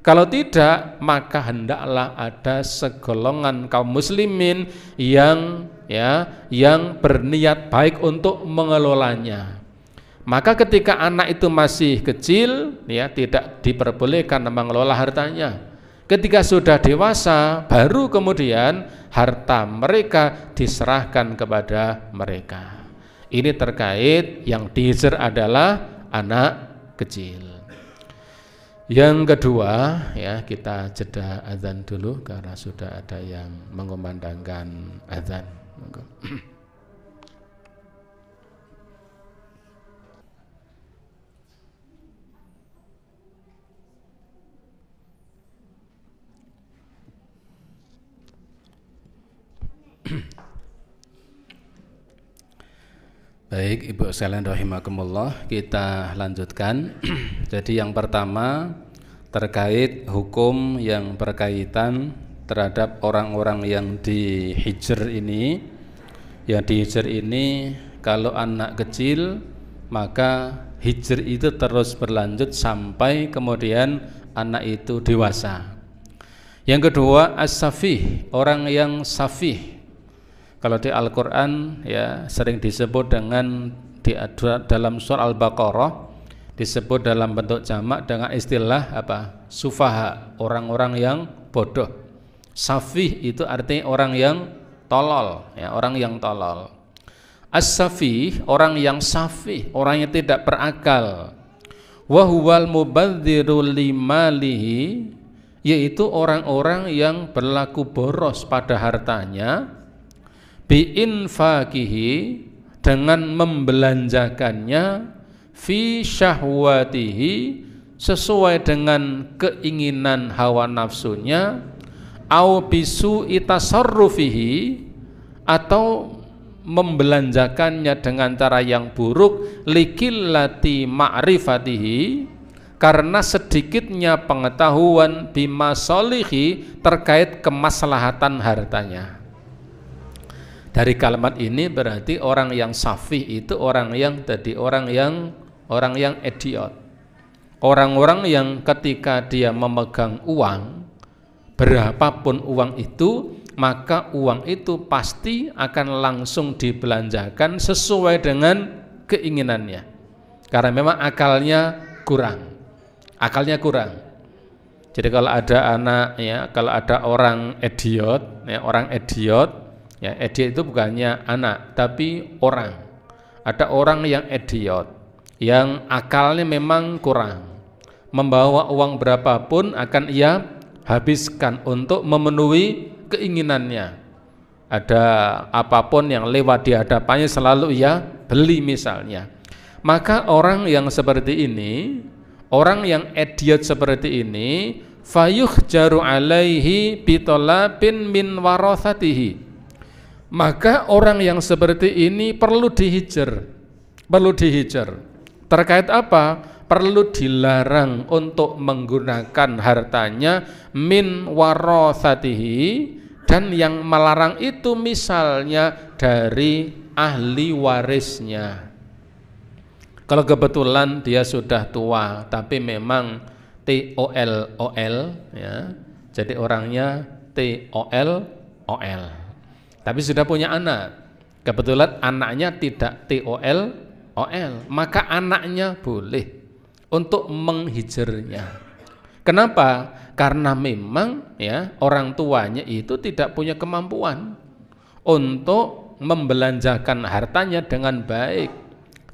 Kalau tidak, maka hendaklah ada segolongan kaum muslimin yang ya yang berniat baik untuk mengelolanya. Maka ketika anak itu masih kecil, ya tidak diperbolehkan mengelola hartanya. Ketika sudah dewasa, baru kemudian harta mereka diserahkan kepada mereka. Ini terkait yang dihijar adalah anak kecil. Yang kedua, ya kita jeda azan dulu karena sudah ada yang mengumandangkan azan. Baik, Ibu sekalian rahimakumullah, kita lanjutkan. Jadi yang pertama terkait hukum yang berkaitan terhadap orang-orang yang dihijr ini. Yang dihijr ini kalau anak kecil maka hijr itu terus berlanjut sampai kemudian anak itu dewasa. Yang kedua as-safih, orang yang safih kalau di Al-Qur'an ya sering disebut dengan di dalam surah Al-Baqarah disebut dalam bentuk jamak dengan istilah apa? sufaha, orang-orang yang bodoh. Safih itu artinya orang yang tolol, ya, orang yang tolol. As-safih, orang yang safih, orang yang tidak berakal. Wahuwal mubadziru limalihi yaitu orang-orang yang berlaku boros pada hartanya biinfakihi dengan membelanjakannya fi syahwatihi sesuai dengan keinginan hawa nafsunya au bisu itasarrufihi atau membelanjakannya dengan cara yang buruk likillati ma'rifatihi karena sedikitnya pengetahuan bima solihi terkait kemaslahatan hartanya dari kalimat ini berarti orang yang safih itu orang yang tadi orang yang orang yang idiot. Orang-orang yang ketika dia memegang uang berapapun uang itu maka uang itu pasti akan langsung dibelanjakan sesuai dengan keinginannya. Karena memang akalnya kurang. Akalnya kurang. Jadi kalau ada anak ya, kalau ada orang idiot, ya, orang idiot Ya, idiot itu bukannya anak, tapi orang. Ada orang yang idiot, yang akalnya memang kurang. Membawa uang berapapun akan ia habiskan untuk memenuhi keinginannya. Ada apa pun yang lewat di hadapannya selalu ia beli misalnya. Maka orang yang seperti ini, orang yang idiot seperti ini, fayuh jaru alaihi bitolabin min warosatihi maka orang yang seperti ini perlu dihijar perlu dihijar terkait apa? Perlu dilarang untuk menggunakan hartanya min warosatihi dan yang melarang itu misalnya dari ahli warisnya. Kalau kebetulan dia sudah tua tapi memang TOL OL ya. Jadi orangnya TOL OL tapi sudah punya anak. Kebetulan anaknya tidak TOL OL, maka anaknya boleh untuk menghijernya. Kenapa? Karena memang ya orang tuanya itu tidak punya kemampuan untuk membelanjakan hartanya dengan baik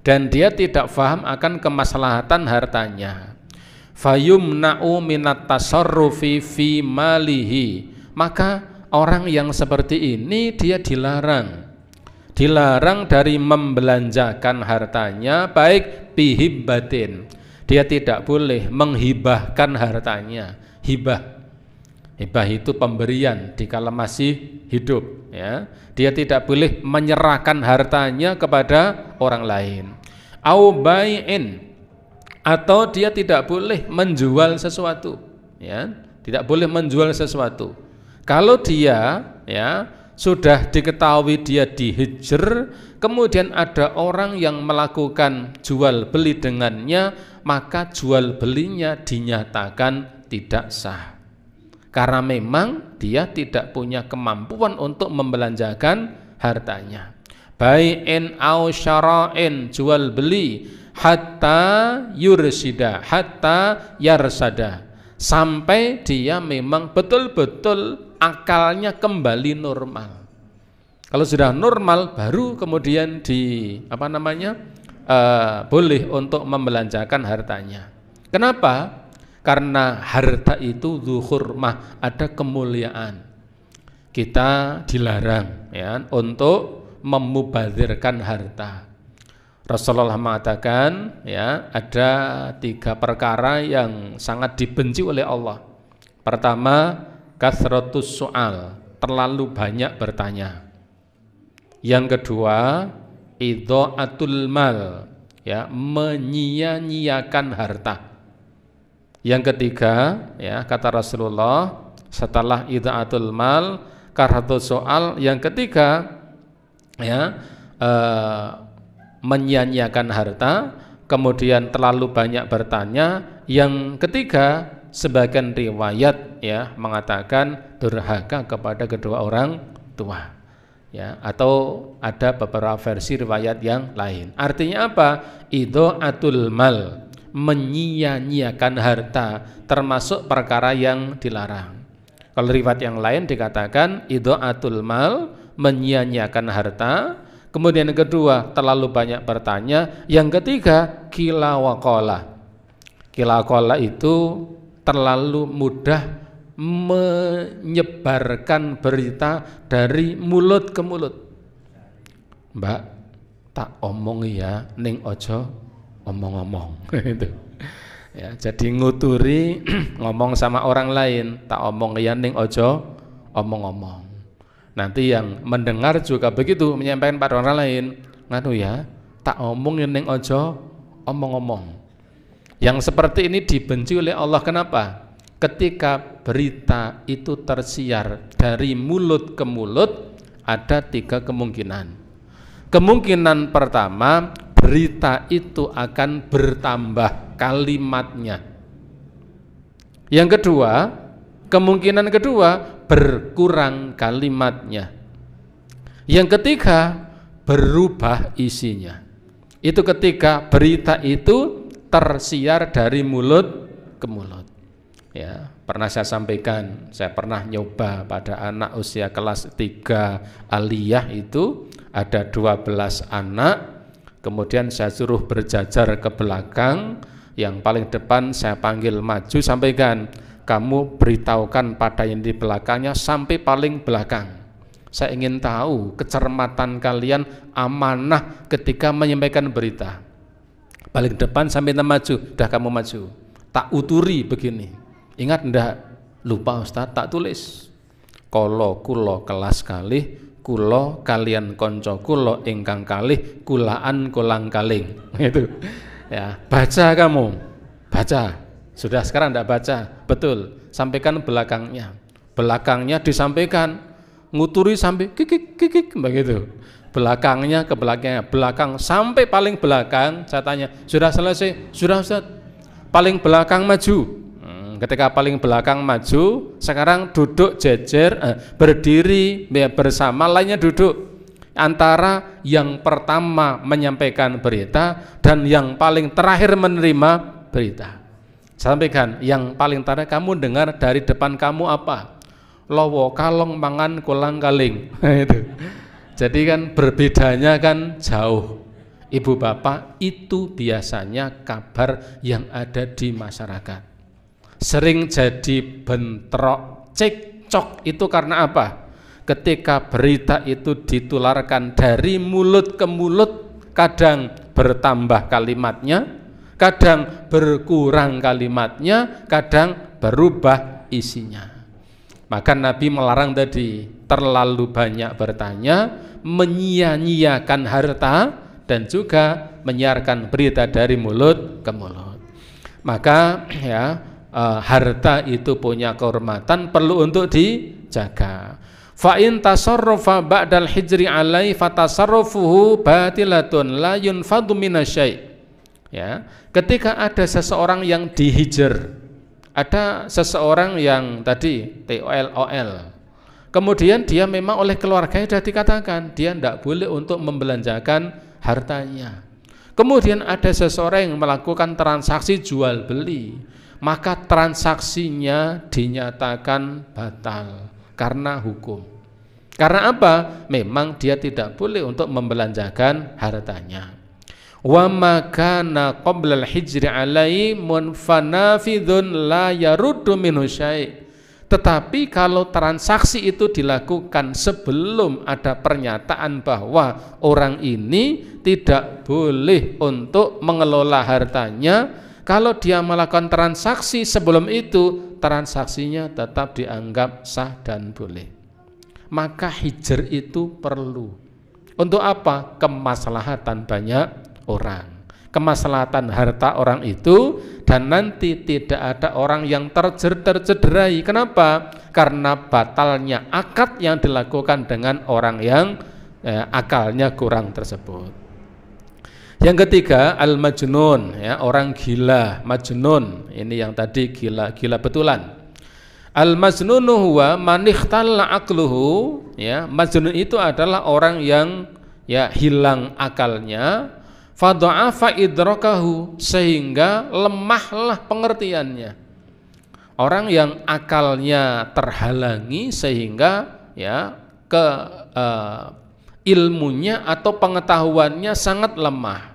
dan dia tidak paham akan kemaslahatan hartanya. Fayumna'u minat tasarrufi fi malihi. Maka orang yang seperti ini dia dilarang. Dilarang dari membelanjakan hartanya baik bihibbatin. Dia tidak boleh menghibahkan hartanya. Hibah. Hibah itu pemberian dikala masih hidup ya. Dia tidak boleh menyerahkan hartanya kepada orang lain. Au bai'in. Atau dia tidak boleh menjual sesuatu ya. Tidak boleh menjual sesuatu kalau dia ya sudah diketahui dia dihijr kemudian ada orang yang melakukan jual beli dengannya maka jual belinya dinyatakan tidak sah. Karena memang dia tidak punya kemampuan untuk membelanjakan hartanya. Bai'in au syara'in jual beli hatta yursida hatta yarsada. Sampai dia memang betul-betul akalnya kembali normal kalau sudah normal baru kemudian di apa namanya uh, boleh untuk membelanjakan hartanya kenapa karena harta itu zuhur mah ada kemuliaan kita dilarang ya untuk memubazirkan harta. Rasulullah mengatakan ya ada tiga perkara yang sangat dibenci oleh Allah. Pertama, kasratus soal, terlalu banyak bertanya. Yang kedua, atul mal, ya menyia-nyiakan harta. Yang ketiga, ya kata Rasulullah, setelah atul mal, kasratus soal, yang ketiga ya eh, menyia-nyiakan harta, kemudian terlalu banyak bertanya. Yang ketiga, sebagian riwayat ya mengatakan durhaka kepada kedua orang tua. Ya, atau ada beberapa versi riwayat yang lain. Artinya apa? atul mal, menyia-nyiakan harta termasuk perkara yang dilarang. Kalau riwayat yang lain dikatakan atul mal menyia-nyiakan harta. Kemudian yang kedua, terlalu banyak bertanya. Yang ketiga, kilawakola. Kilawakola itu terlalu mudah menyebarkan berita dari mulut ke mulut. Mbak, tak omong ya, ning ojo omong-omong. Ya, jadi nguturi ngomong sama orang lain, tak omong ya ning ojo omong-omong. Nanti yang mendengar juga begitu menyampaikan pada orang lain. Nganu ya, tak omongin neng ojo omong-omong. Yang seperti ini dibenci oleh Allah kenapa? Ketika berita itu tersiar dari mulut ke mulut ada tiga kemungkinan. Kemungkinan pertama berita itu akan bertambah kalimatnya. Yang kedua, kemungkinan kedua berkurang kalimatnya. Yang ketiga, berubah isinya. Itu ketika berita itu tersiar dari mulut ke mulut. Ya, pernah saya sampaikan, saya pernah nyoba pada anak usia kelas 3 aliyah itu ada 12 anak, kemudian saya suruh berjajar ke belakang, yang paling depan saya panggil maju sampaikan kamu beritahukan pada yang di belakangnya sampai paling belakang. Saya ingin tahu kecermatan kalian amanah ketika menyampaikan berita. Paling depan sampai maju, dah kamu maju. Tak uturi begini. Ingat ndak? Lupa Ustaz, tak tulis. Kolo kulo kelas kali, kulo kalian konco kulo ingkang kali, kulaan kulang kaling. Itu. Ya, baca kamu. Baca sudah sekarang tidak baca, betul. Sampaikan belakangnya. Belakangnya disampaikan, nguturi sampai kikik kikik begitu. Belakangnya ke belakangnya, belakang sampai paling belakang. Saya tanya, sudah selesai? Sudah Ustaz. Paling belakang maju. Hmm, ketika paling belakang maju, sekarang duduk jejer, eh, berdiri bersama, lainnya duduk antara yang pertama menyampaikan berita dan yang paling terakhir menerima berita. Sampaikan yang paling terakhir kamu dengar dari depan kamu apa? Lowo kalong mangan kulang kaling. itu. Jadi kan berbedanya kan jauh. Ibu bapak itu biasanya kabar yang ada di masyarakat. Sering jadi bentrok, cekcok itu karena apa? Ketika berita itu ditularkan dari mulut ke mulut, kadang bertambah kalimatnya, kadang berkurang kalimatnya, kadang berubah isinya. Maka Nabi melarang tadi terlalu banyak bertanya, menyia-nyiakan harta dan juga menyiarkan berita dari mulut ke mulut. Maka ya uh, harta itu punya kehormatan perlu untuk dijaga. Fa in tasarrafa ba'dal hijri alai fatasarrufuhu batilatun la yunfadu minasyai. Ya, ketika ada seseorang yang dihijar, ada seseorang yang tadi TOL OL. Kemudian dia memang oleh keluarganya sudah dikatakan dia tidak boleh untuk membelanjakan hartanya. Kemudian ada seseorang yang melakukan transaksi jual beli maka transaksinya dinyatakan batal karena hukum. Karena apa? Memang dia tidak boleh untuk membelanjakan hartanya. Wa makana qabla al-hijri alai munfanafidun la yaruddu minhu syai'. Tetapi kalau transaksi itu dilakukan sebelum ada pernyataan bahwa orang ini tidak boleh untuk mengelola hartanya, kalau dia melakukan transaksi sebelum itu, transaksinya tetap dianggap sah dan boleh. Maka hijr itu perlu. Untuk apa? Kemaslahatan banyak orang. Kemaslahatan harta orang itu dan nanti tidak ada orang yang tercederai. Kenapa? Karena batalnya akad yang dilakukan dengan orang yang eh, akalnya kurang tersebut. Yang ketiga al majnun ya orang gila majnun ini yang tadi gila gila betulan. Al majnunu huwa man aqluhu ya majnun itu adalah orang yang ya hilang akalnya fadha'afa idrakahu sehingga lemahlah pengertiannya. Orang yang akalnya terhalangi sehingga ya ke uh, ilmunya atau pengetahuannya sangat lemah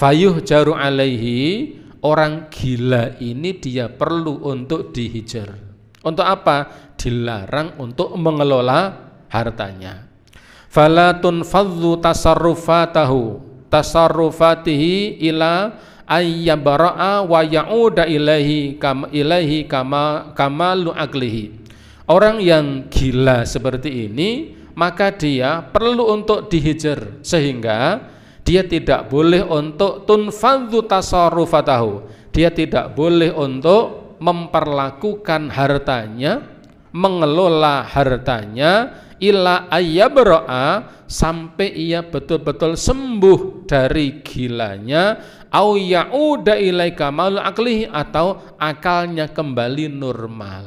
Fayuh jaru alaihi orang gila ini dia perlu untuk dihijar. Untuk apa? Dilarang untuk mengelola hartanya. Fala tunfadhu tasarrufatahu tasarrufatihi ila ayyabara'a wa ya'uda ilaihi kama ilaihi kama kamalu aklihi. Orang yang gila seperti ini maka dia perlu untuk dihijar sehingga dia tidak boleh untuk tunfadhu tasarrufatahu dia tidak boleh untuk memperlakukan hartanya mengelola hartanya ila ayyabro'a sampai ia betul-betul sembuh dari gilanya au ya'uda ilaika mal aklihi atau akalnya kembali normal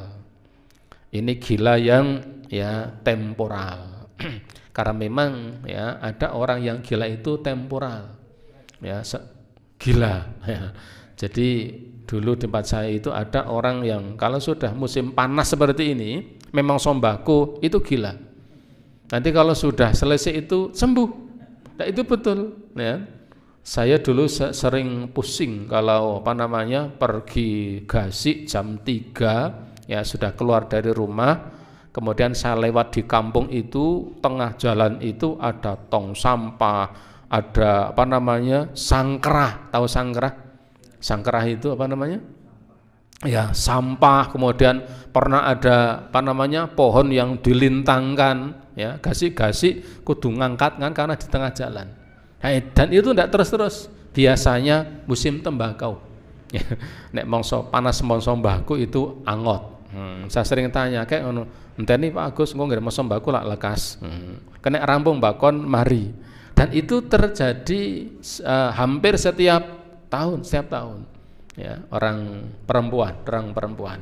ini gila yang ya temporal Karena memang ya ada orang yang gila itu temporal. Ya, gila ya. Jadi dulu di tempat saya itu ada orang yang kalau sudah musim panas seperti ini, memang sombaku itu gila. Nanti kalau sudah selesai itu sembuh. Nah, itu betul ya. Saya dulu sering pusing kalau apa namanya pergi gasik jam 3 ya sudah keluar dari rumah Kemudian saya lewat di kampung itu, tengah jalan itu ada tong sampah, ada apa namanya sangkrah, tahu sangkrah? Sangkrah itu apa namanya? Ya sampah, kemudian pernah ada apa namanya pohon yang dilintangkan, ya gasik-gasik kudu ngangkat kan karena di tengah jalan. Nah, dan itu tidak terus-terus, biasanya musim tembakau. Nek mongso panas mongso mbahku itu angot. Hmm, saya sering tanya kayak ngono Enteni Pak Agus engko ngirim sembako lak lekas. Hmm. Kena rampung bakon mari. Dan itu terjadi uh, hampir setiap tahun, setiap tahun. Ya, orang perempuan, orang perempuan.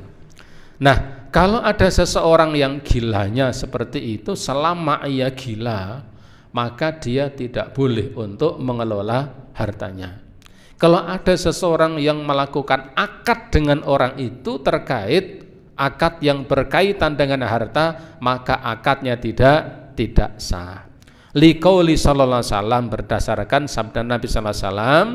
Nah, kalau ada seseorang yang gilanya seperti itu selama ia gila, maka dia tidak boleh untuk mengelola hartanya. Kalau ada seseorang yang melakukan akad dengan orang itu terkait akad yang berkaitan dengan harta maka akadnya tidak tidak sah. Liqauli sallallahu alaihi wasallam berdasarkan sabda Nabi sallallahu alaihi wasallam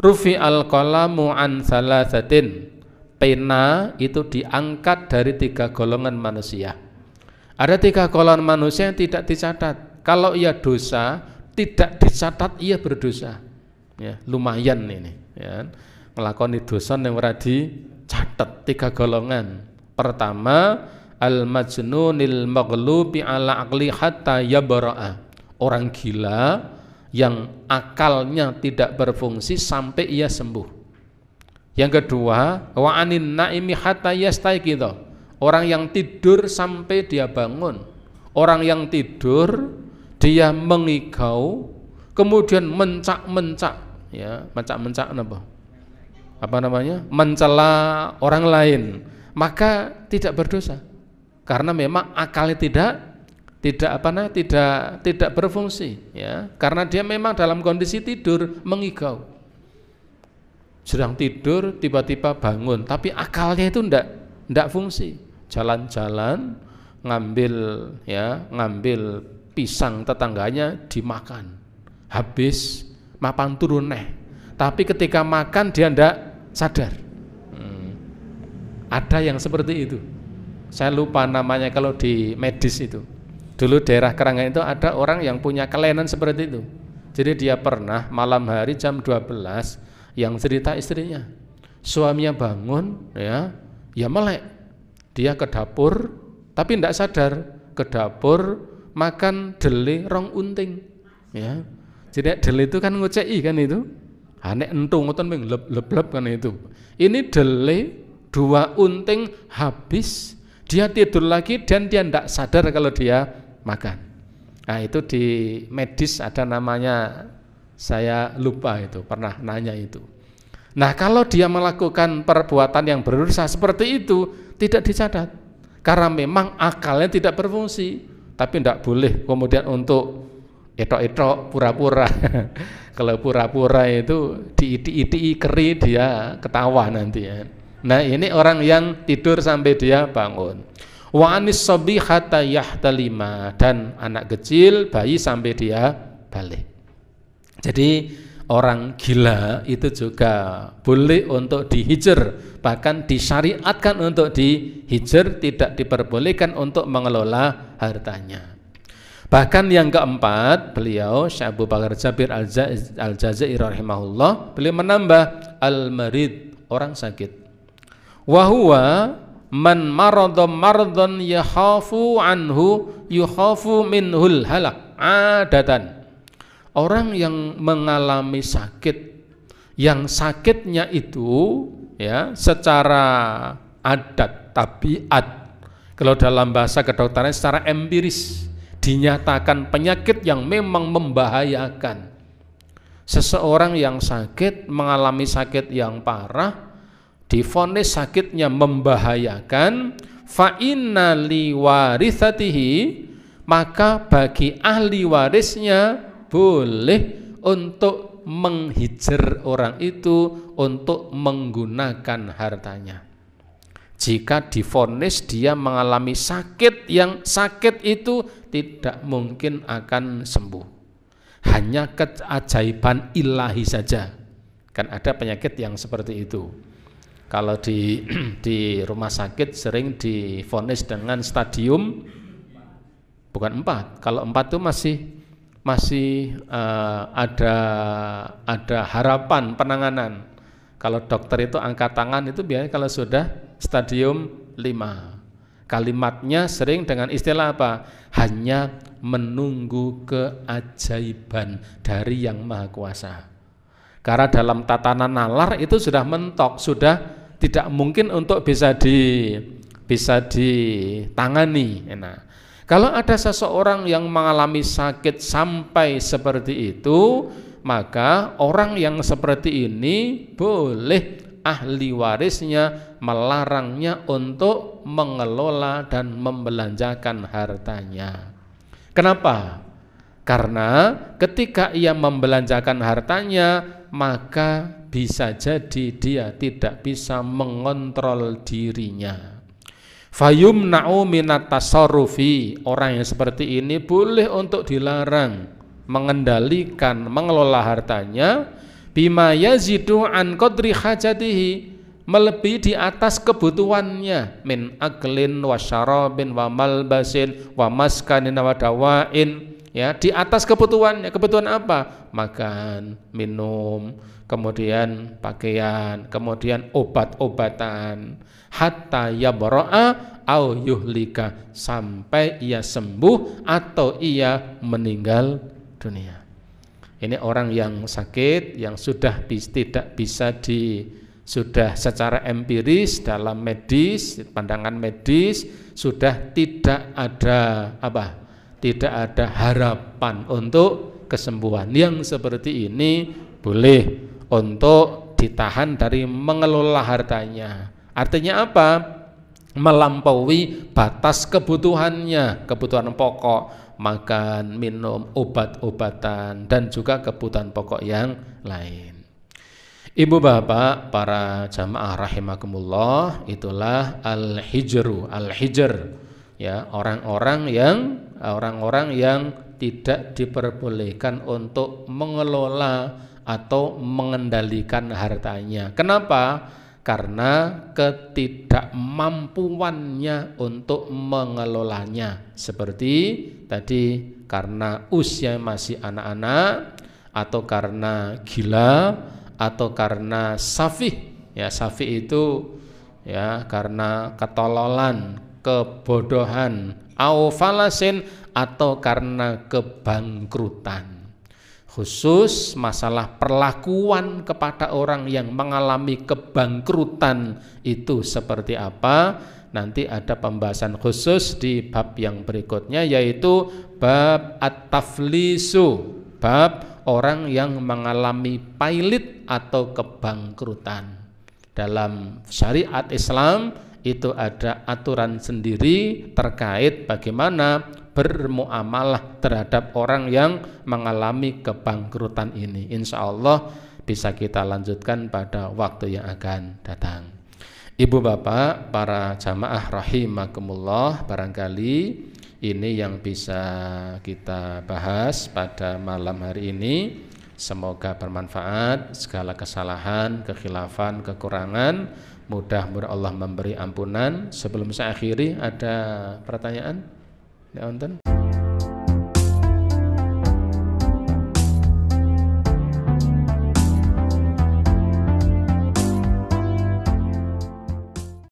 rufi al qalamu an thalathatin pena itu diangkat dari tiga golongan manusia. Ada tiga golongan manusia yang tidak dicatat. Kalau ia dosa, tidak dicatat ia berdosa. Ya, lumayan ini, ya. Melakoni dosa yang berarti dicatat tiga golongan. Pertama, al majnunil maghlubi ala aqli hatta yabara'a. Orang gila yang akalnya tidak berfungsi sampai ia sembuh. Yang kedua, wa anin naimi hatta yastaiqidha. Orang yang tidur sampai dia bangun. Orang yang tidur dia mengigau kemudian mencak-mencak ya, mencak-mencak apa? Apa namanya? mencela orang lain, maka tidak berdosa. Karena memang akalnya tidak tidak apa namanya? tidak tidak berfungsi ya. Karena dia memang dalam kondisi tidur mengigau. Sedang tidur tiba-tiba bangun. Tapi akalnya itu ndak ndak fungsi. Jalan-jalan ngambil ya ngambil pisang tetangganya dimakan. Habis mapan turun neh. Tapi ketika makan dia ndak sadar. Hmm. ada yang seperti itu. Saya lupa namanya kalau di medis itu dulu daerah Keranggan itu ada orang yang punya kelainan seperti itu. Jadi dia pernah malam hari jam 12 yang cerita istrinya. Suaminya bangun ya ya melek. Dia ke dapur tapi tidak sadar. Ke dapur makan dele rong unting ya. Jadi dele itu kan ngucei kan itu. Aneh entung ngoten ping leb leb kan itu. Ini dele dua unting habis dia tidur lagi dan dia tidak sadar kalau dia makan. Nah itu di medis ada namanya saya lupa itu pernah nanya itu. Nah kalau dia melakukan perbuatan yang berusaha seperti itu tidak dicatat. Karena memang akalnya tidak berfungsi tapi tidak boleh kemudian untuk etok-etok pura-pura. Kalau pura-pura itu diiti-iti keri dia ketawa nanti ya. Nah ini orang yang tidur sampai dia bangun wa anis hatta yahtalima. Dan anak kecil bayi sampai dia balik. Jadi orang gila itu juga boleh untuk dihijar bahkan disyariatkan untuk dihijar tidak diperbolehkan untuk mengelola hartanya. Bahkan yang keempat beliau Syekh Abu Bakar Jabir Al-Jazair rahimahullah beliau menambah al-marid orang sakit. Wahwa man maradha mardhan yakhafu anhu yukhafu minhul halak. Adatan. Orang yang mengalami sakit yang sakitnya itu ya secara adat tabiat kalau dalam bahasa kedokteran secara empiris dinyatakan penyakit yang memang membahayakan. Seseorang yang sakit mengalami sakit yang parah difonis sakitnya membahayakan fa inna liwarithatihi maka bagi ahli warisnya boleh untuk menghijar orang itu untuk menggunakan hartanya. Jika difonis dia mengalami sakit yang sakit itu tidak mungkin akan sembuh. Hanya keajaiban ilahi saja. Kan ada penyakit yang seperti itu. Kalau di di rumah sakit sering difonis dengan stadium bukan empat. Kalau empat itu masih masih uh, ada ada harapan penanganan. Kalau dokter itu angkat tangan itu biasanya kalau sudah stadium 5. Kalimatnya sering dengan istilah apa? Hanya menunggu keajaiban dari yang maha kuasa. Karena dalam tatanan nalar itu sudah mentok, sudah tidak mungkin untuk bisa di bisa ditangani. Nah, kalau ada seseorang yang mengalami sakit sampai seperti itu, maka orang yang seperti ini boleh ahli warisnya melarangnya untuk mengelola dan membelanjakan hartanya. Kenapa? Karena ketika ia membelanjakan hartanya, maka bisa jadi dia tidak bisa mengontrol dirinya. Fayumna'u minat Orang yang seperti ini boleh untuk dilarang Mengendalikan, mengelola hartanya. Bima yazidu an qadri hajatihi. Melebihi di atas kebutuhannya. Min aklin wa syarabin wa malbasin Wa maskanin wa dawain ya di atas kebutuhannya kebutuhan apa makan minum kemudian pakaian kemudian obat-obatan hatta yabro'a au yuhlika sampai ia sembuh atau ia meninggal dunia. Ini orang yang sakit yang sudah bis, tidak bisa di sudah secara empiris dalam medis, pandangan medis sudah tidak ada apa? Tidak ada harapan untuk kesembuhan. Yang seperti ini boleh untuk ditahan dari mengelola hartanya. Artinya apa? Melampaui batas kebutuhannya, kebutuhan pokok, makan, minum, obat-obatan dan juga kebutuhan pokok yang lain. Ibu bapak para jamaah rahimakumullah itulah al-hijru al-hijr ya orang-orang yang orang-orang yang tidak diperbolehkan untuk mengelola atau mengendalikan hartanya. Kenapa? Karena ketidakmampuannya untuk mengelolanya. Seperti tadi karena usia masih anak-anak atau karena gila atau karena safih ya safih itu ya karena ketololan kebodohan au falasin atau karena kebangkrutan khusus masalah perlakuan kepada orang yang mengalami kebangkrutan itu seperti apa nanti ada pembahasan khusus di bab yang berikutnya yaitu bab at-taflisu bab orang yang mengalami pailit atau kebangkrutan. Dalam syariat Islam itu ada aturan sendiri terkait bagaimana bermuamalah terhadap orang yang mengalami kebangkrutan ini. Insya Allah bisa kita lanjutkan pada waktu yang akan datang. Ibu bapak, para jamaah rahimakumullah, barangkali ini yang bisa kita bahas pada malam hari ini. Semoga bermanfaat. Segala kesalahan, kekhilafan, kekurangan, mudah-mudahan Allah memberi ampunan. Sebelum saya akhiri, ada pertanyaan? Ya,